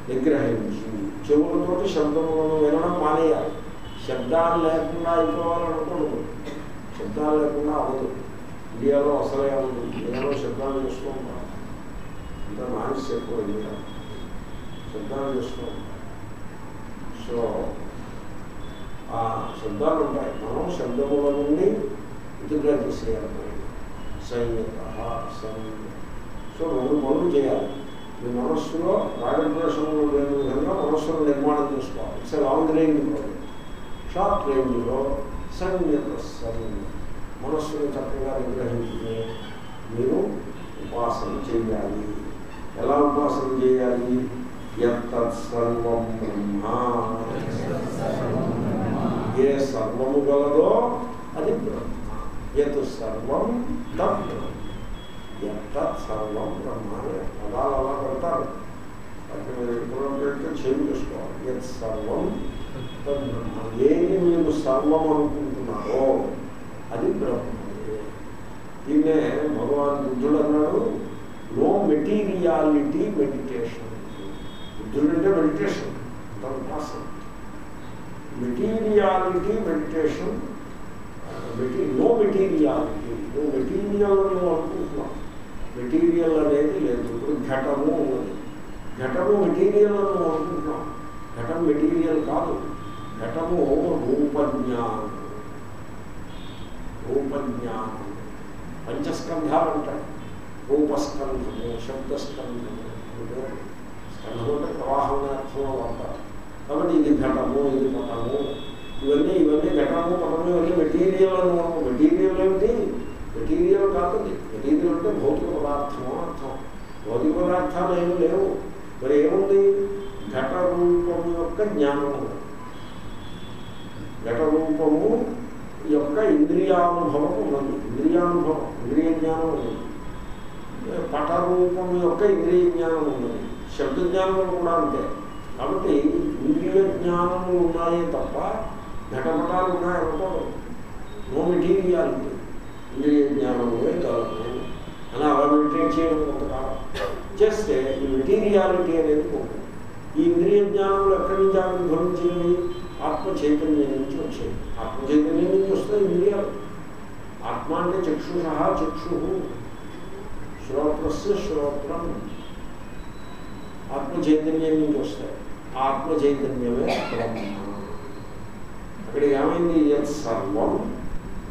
నిగ్రహించి చెవులతోటి శబ్దములను వినడం మానేయాలి. శబ్దాలు లేకుండా అయిపోవాలనుకోవద్దు శబ్దాలు లేకుండా అవ్వదు. ఇండియాలో అసలే అవ్వదు ఇండియాలో శబ్దాలు చేస్తూ ఉంటాం. ఇంకా నాయిస్ ఎక్కువ ఇండియా. శబ్దాలు చేస్తూ ఉంటారు సో ఆ శబ్దాలు ఉంటాయి. మనం శబ్దముల నుండి ఇదిగా తీసేయాలి సంయత సంయత సో రెండు పనులు చేయాలి. మీ మనస్సులో రాగద్వేషంలో లేని విధంగా మనస్సును నిర్మాణం చేసుకోవాలి. ఇట్స్ లాంగ్ రేంజ్ షార్ట్ రేంజ్లో సంయత సంయత మనస్సును చక్కగా నిగ్రహించుకుని మీరు ఉపాసన చేయాలి. ఎలా ఉపాసన చేయాలి? సర్వం బ్రహ్మ. ఏ సర్వము గలదో అది బ్రహ్మ. ఎత్ సర్వం తత్ బ్రహ్మ. ఎత్తత్ సర్వం బ్రహ్మ అని పదాలు అలా పెడతారు వాటిని మీరు ఎప్పుడు పెడితే చేంజ్ చేసుకోవాలి ఎత్ సర్వం తద్ బ్రహ్మ ఏది మీరు సర్వం అనుకుంటున్నారో అది బ్రహ్మ దీన్నే భగవాన్ బుద్ధుడు అన్నాడు నో మెటీరియాలిటీ మెడిటేషన్ బుద్ధుడు అంటే మెడిటేషన్ తన ఉపాసన మెటీరియాలిటీ మెడిటేషన్ మెటీ నో మెటీరియాలిటీ నువ్వు మెటీరియల్ నువ్వు అనుకుంటున్నావు మెటీరియల్ అనేది లేదు ఇప్పుడు ఘటము ఉన్నది ఘటము మెటీరియల్ నువ్వు అనుకుంటున్నావు ఘటం మెటీరియల్ కాదు ఘటము రూపజ్ఞానం రూపజ్ఞానం పంచస్కంధాలు ఉంటాయి రూపస్కంధము శబ్దస్కంధము అంటే స్కంధము అంటే ప్రవాహం అనే అర్థంలో వాడతారు కాబట్టి ఇది ఘటము ఇది పటము ఇవన్నీ ఇవన్నీ ఘటము పటము ఇవన్నీ మెటీరియల్ అని మెటీరియల్ ఏమిటి మెటీరియల్ కాదు అది. మెటీరియల్ అంటే భౌతిక పదార్థము అర్థం భౌతిక పదార్థాలు ఏమి లేవు. మరి ఏముంది? ఘట రూపం యొక్క జ్ఞానం ఘట రూపము యొక్క ఇంద్రియానుభవం ఉన్నది. ఇంద్రియానుభవం ఇంద్రియ జ్ఞానం ఉన్నది. పట రూపము యొక్క ఇంద్రియ జ్ఞానం ఉన్నది. శబ్ద జ్ఞానం కూడా అంతే. కాబట్టి ఇంద్రియ జ్ఞానము ఉన్నాయే తప్ప ఘటపటాలు ఉన్నాయనుకోవడం నో మెటీరియాలిటీ ఇంద్రియ జ్ఞానము కలదు అలా మెయింటైన్ చేయడం కొంతకాలం చేస్తే ఈ మెటీరియాలిటీ అనేది ఉంటుంది ఈ ఇంద్రియ జ్ఞానములు ఎక్కడి నుంచి ఆవిర్భవించినవి ఆత్మ చైతన్యం నుంచి వచ్చాయి ఆత్మ చైతన్యం నుంచి వస్తాయి ఇంద్రియాలు ఆత్మ అంటే చక్షుష చక్షు శ్రోత్రస్య శ్రోత్రం ఆత్మ చైతన్యం నుంచి వస్తాయి ఆ ఆత్మ చైతన్యమే బ్రహ్మ అక్కడ ఏమైంది యత్ సర్వం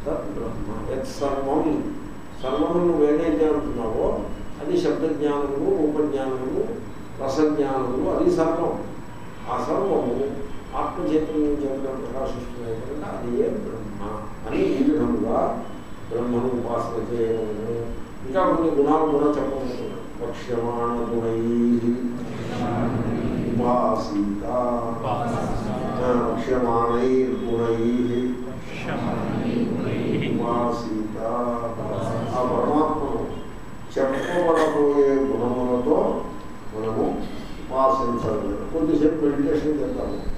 తత్ బ్రహ్మ యత్ సర్వం సర్వము నువ్వు ఏదైతే అంటున్నావో అది శబ్దజ్ఞానము రూపజ్ఞానము రసజ్ఞానము అది సర్వం. ఆ సర్వము ఆత్మ చైతన్యం చేత ప్రకాశిస్తున్నాయి కనుక అది ఏ బ్రహ్మ అని ఈ విధముగా బ్రహ్మను ఉపాసన చేయడము ఇంకా కొన్ని గుణాలు కూడా చెప్పబోతున్నాడు వక్ష్యమాణ గుణై ఉపాసీత వక్ష్యమాణైర్గుణై ఉపాసీత. am urmat cu ce am făcut cu bună mânător, bună mână, masă înțelegere. Cu de exemplu, liniște de talent.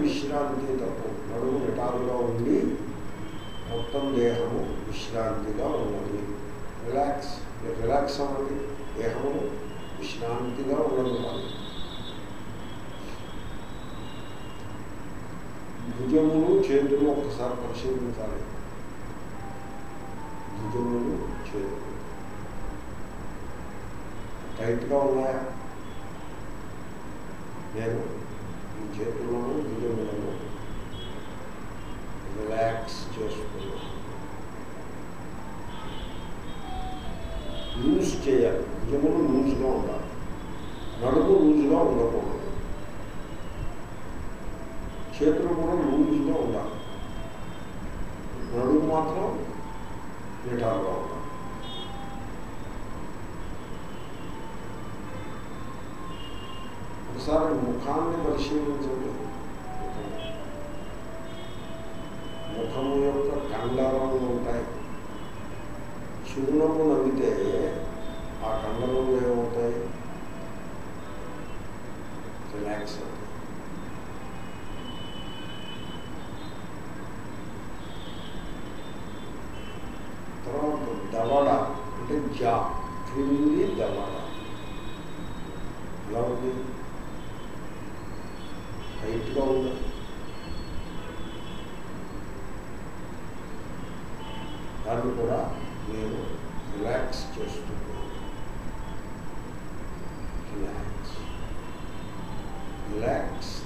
విశ్రాంతి తప్పు నడుము నిటారుగా ఉండి మొత్తం దేహము విశ్రాంతిగా ఉన్నది. రిలాక్స్ రిలాక్స్ అన్నది దేహము విశ్రాంతిగా ఉన్నది. కాదు భుజములు చేతులు ఒక్కసారి పరిశీలించాలి. భుజములు చేతులు. టైట్గా ఉన్నాయా?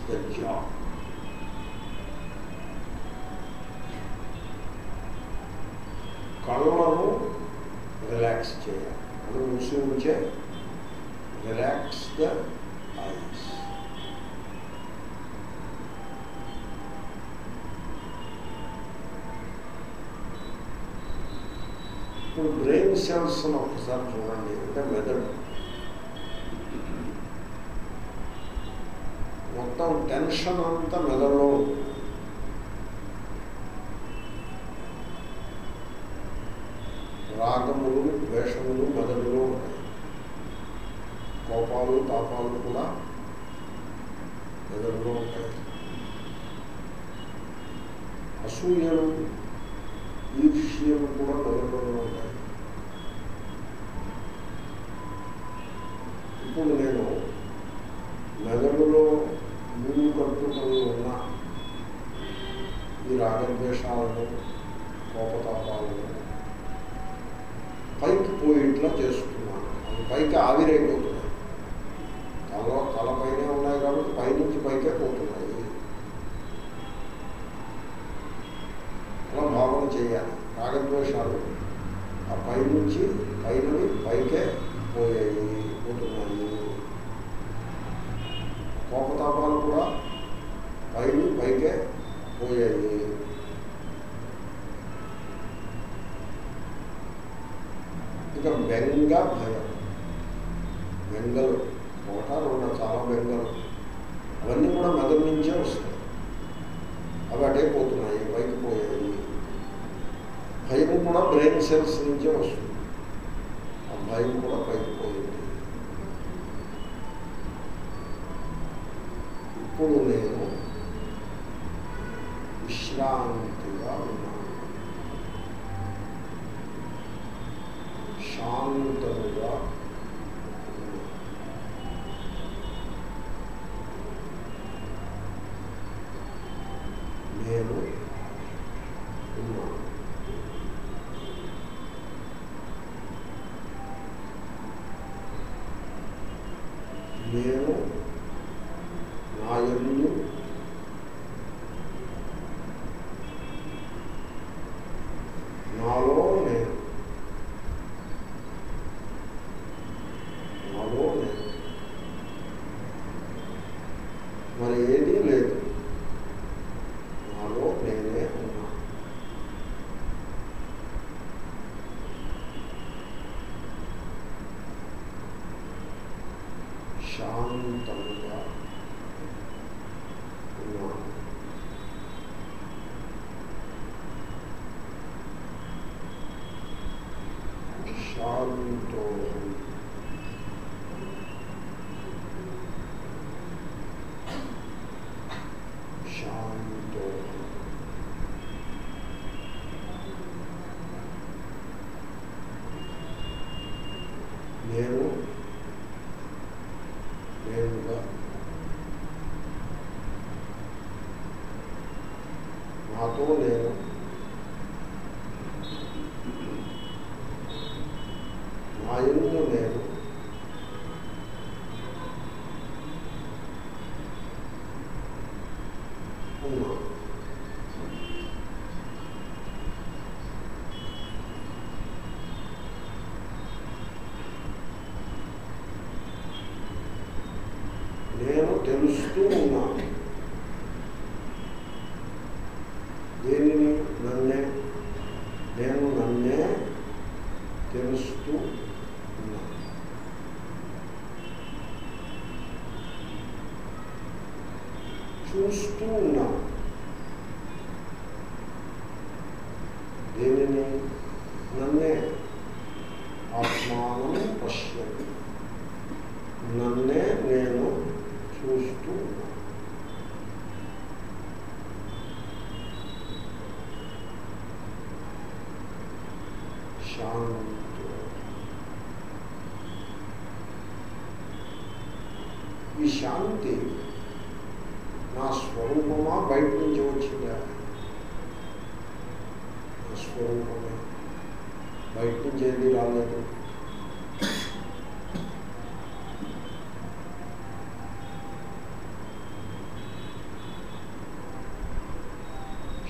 del gioco. కళ్ళను రిలాక్స్ చేయాలి కళ్ళు మూసి ఉంచే రిలాక్స్ ద ఐస్ ఇప్పుడు బ్రెయిన్ సెల్స్ను ఒకసారి చూడండి అంటే మెదడు కృష్ణ భాగవతం మెదడులో 也没用。ou nela. Raiano ou nela. Uma. Temos tudo. tú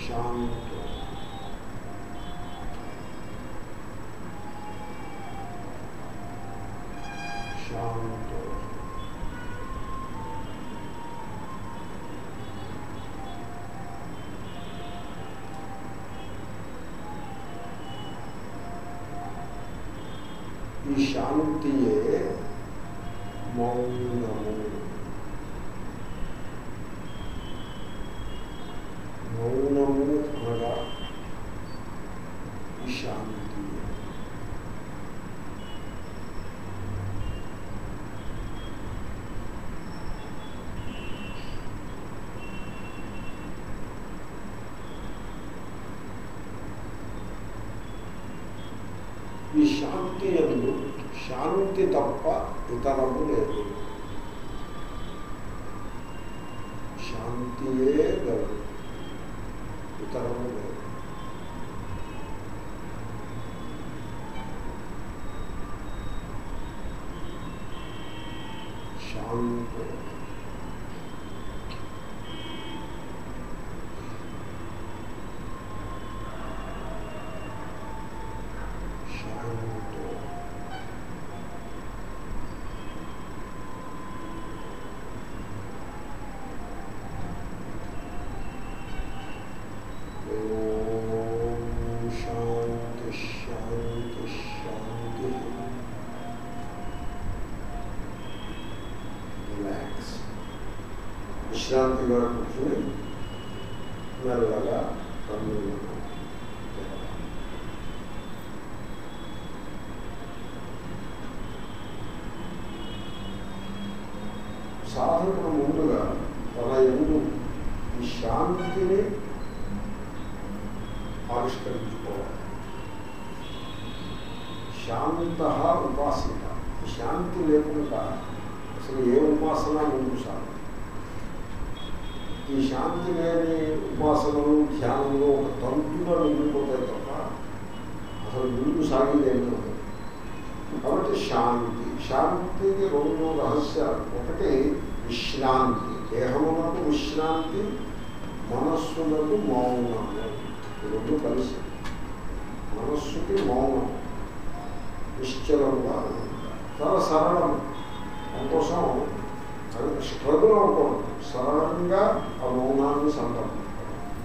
shown ఈ శాంతి ఎందు శాంతి తప్ప ఇతరము లేదు శాంతియే గలదు ఇతరము లేదు శాంతి శాంతి ఓం శాంతి శాంతి శాంతి రిలాక్స్ విశ్రాంతిగా కూర్చుని మెల్లగా కన్నులను తెరవాలి. సాధకుడు ముందుగా తన ఎందు ఈ శాంతిని ఆవిష్కరించుకోవాలి శాంత ఉపాసన ఈ శాంతి లేకుండా అసలు ఏ ఉపాసన ముందు సాగు ఈ శాంతి లేని ఉపాసనలు ధ్యానంలో ఒక తంతుగా మిగిలిపోతాయి తప్ప అసలు ముందు సాగేదేమీ ఉండదు కాబట్టి శాంతి శాంతికి రెండు రహస్యాలు ఒకటి విశ్రాంతి దేహమునకు విశ్రాంతి మనస్సులకు మౌనము రెండు కలిసి. మనస్సుకి మౌనం. నిశ్చలంగా చాలా సరళం అందుకోసం అది స్ట్రగుల్ అనుకోండి సరళంగా ఆ మౌనాన్ని సంతం.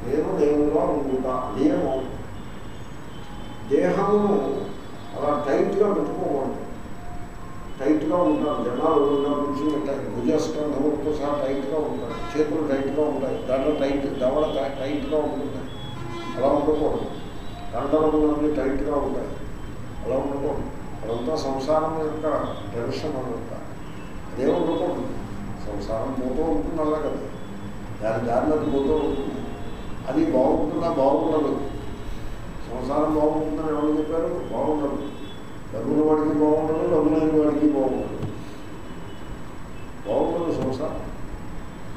నేను దేవుగా ఉండుతా అదే మౌనం. దేహమును అలా టైట్గా పెట్టుకో. టైట్గా ఉంటారు. జనాలు ఉన్న కూర్చుంటాయి భుజస్కంధములతో సహా టైట్గా ఉంటాయి చేతులు టైట్గా ఉంటాయి. దండ టైట్ దవడ టైట్గా ఉంటుంది. అలా ఉండకూడదు. దండములన్నీ టైట్గా ఉంటాయి. అలా ఉండకూడదు. అదంతా సంసారం యొక్క టెన్షన్ అనమాట అదే ఉండకూడదు. సంసారం పోతూ ఉంటుంది అలా కదా. దాని దారిలో అది పోతూ ఉంటుంది. అది బాగుంటుందా? బాగుండదు. సంసారం బాగుంటుందని ఎవరు చెప్పారు? బాగుండదు. డబ్బున్న వాడికి బాగుండదు డబ్బు లేని వాడికి బాగుండదు బాగుండదు సంసారం.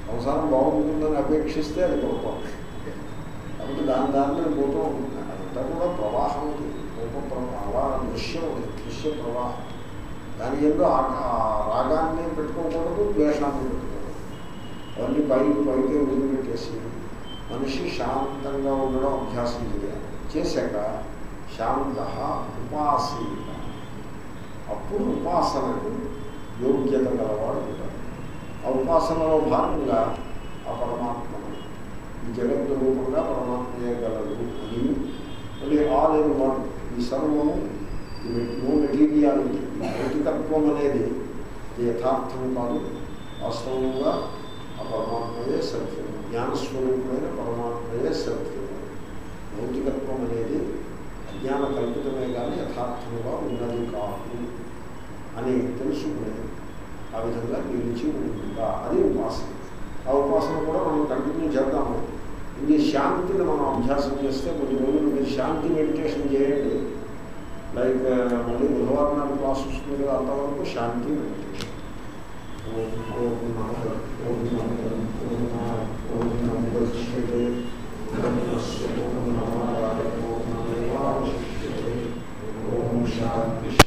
సంసారం బాగుంటుందని అపేక్షిస్తే అది పొరపాటు కాబట్టి దాని దారిలో పోతూ ఉంటుంది. అదంతా కూడా ప్రవాహం ఉంది రూప ప్రవాహం అలా దృశ్యం ఉంది దృశ్య ప్రవాహం. దాని ఏదో రాగాన్ని పెట్టుకోకూడదు ద్వేషాన్ని పెట్టుకోకూడదు. అవన్నీ పైకి పైకి వదిలిపెట్టేసి మనిషి శాంతంగా ఉండడం అభ్యాసం చేయాలి. చేశాక శాంత ఉపాసీత. అప్పుడు ఉపాసనకు యోగ్యత గలవాడు ఉంటాడు ఆ ఉపాసనలో భాగంగా ఆ పరమాత్మను ఈ జగత్తు రూపంగా పరమాత్మయే గలదు అని మళ్ళీ ఆల్ ఇన్ వన్ ఈ సర్వము నో మెటీరియాలిటీ భౌతికత్వం అనేది ఇది యథార్థం కాదు వాస్తవంగా ఆ పరమాత్మయే సత్యం జ్ఞానస్వరూపమైన పరమాత్మయే సత్యం భౌతికత్వం అనేది అజ్ఞాన కల్పితమే కానీ యథార్థముగా ఉన్నది కాదు అని తెలుసుకుని ఆ విధంగా నిలిచి ఉంటుందా అది ఉపాసన ఆ ఉపాసన కూడా మనం కంటిన్యూ చేద్దాము ఇది శాంతిని మనం అభ్యాసం చేస్తే కొన్ని రోజులు మీరు శాంతి మెడిటేషన్ చేయండి లైక్ మళ్ళీ బుధవారం నాకు క్లాస్ వస్తుంది అంతవరకు శాంతి మెడిటేషన్ ఓం శాంతి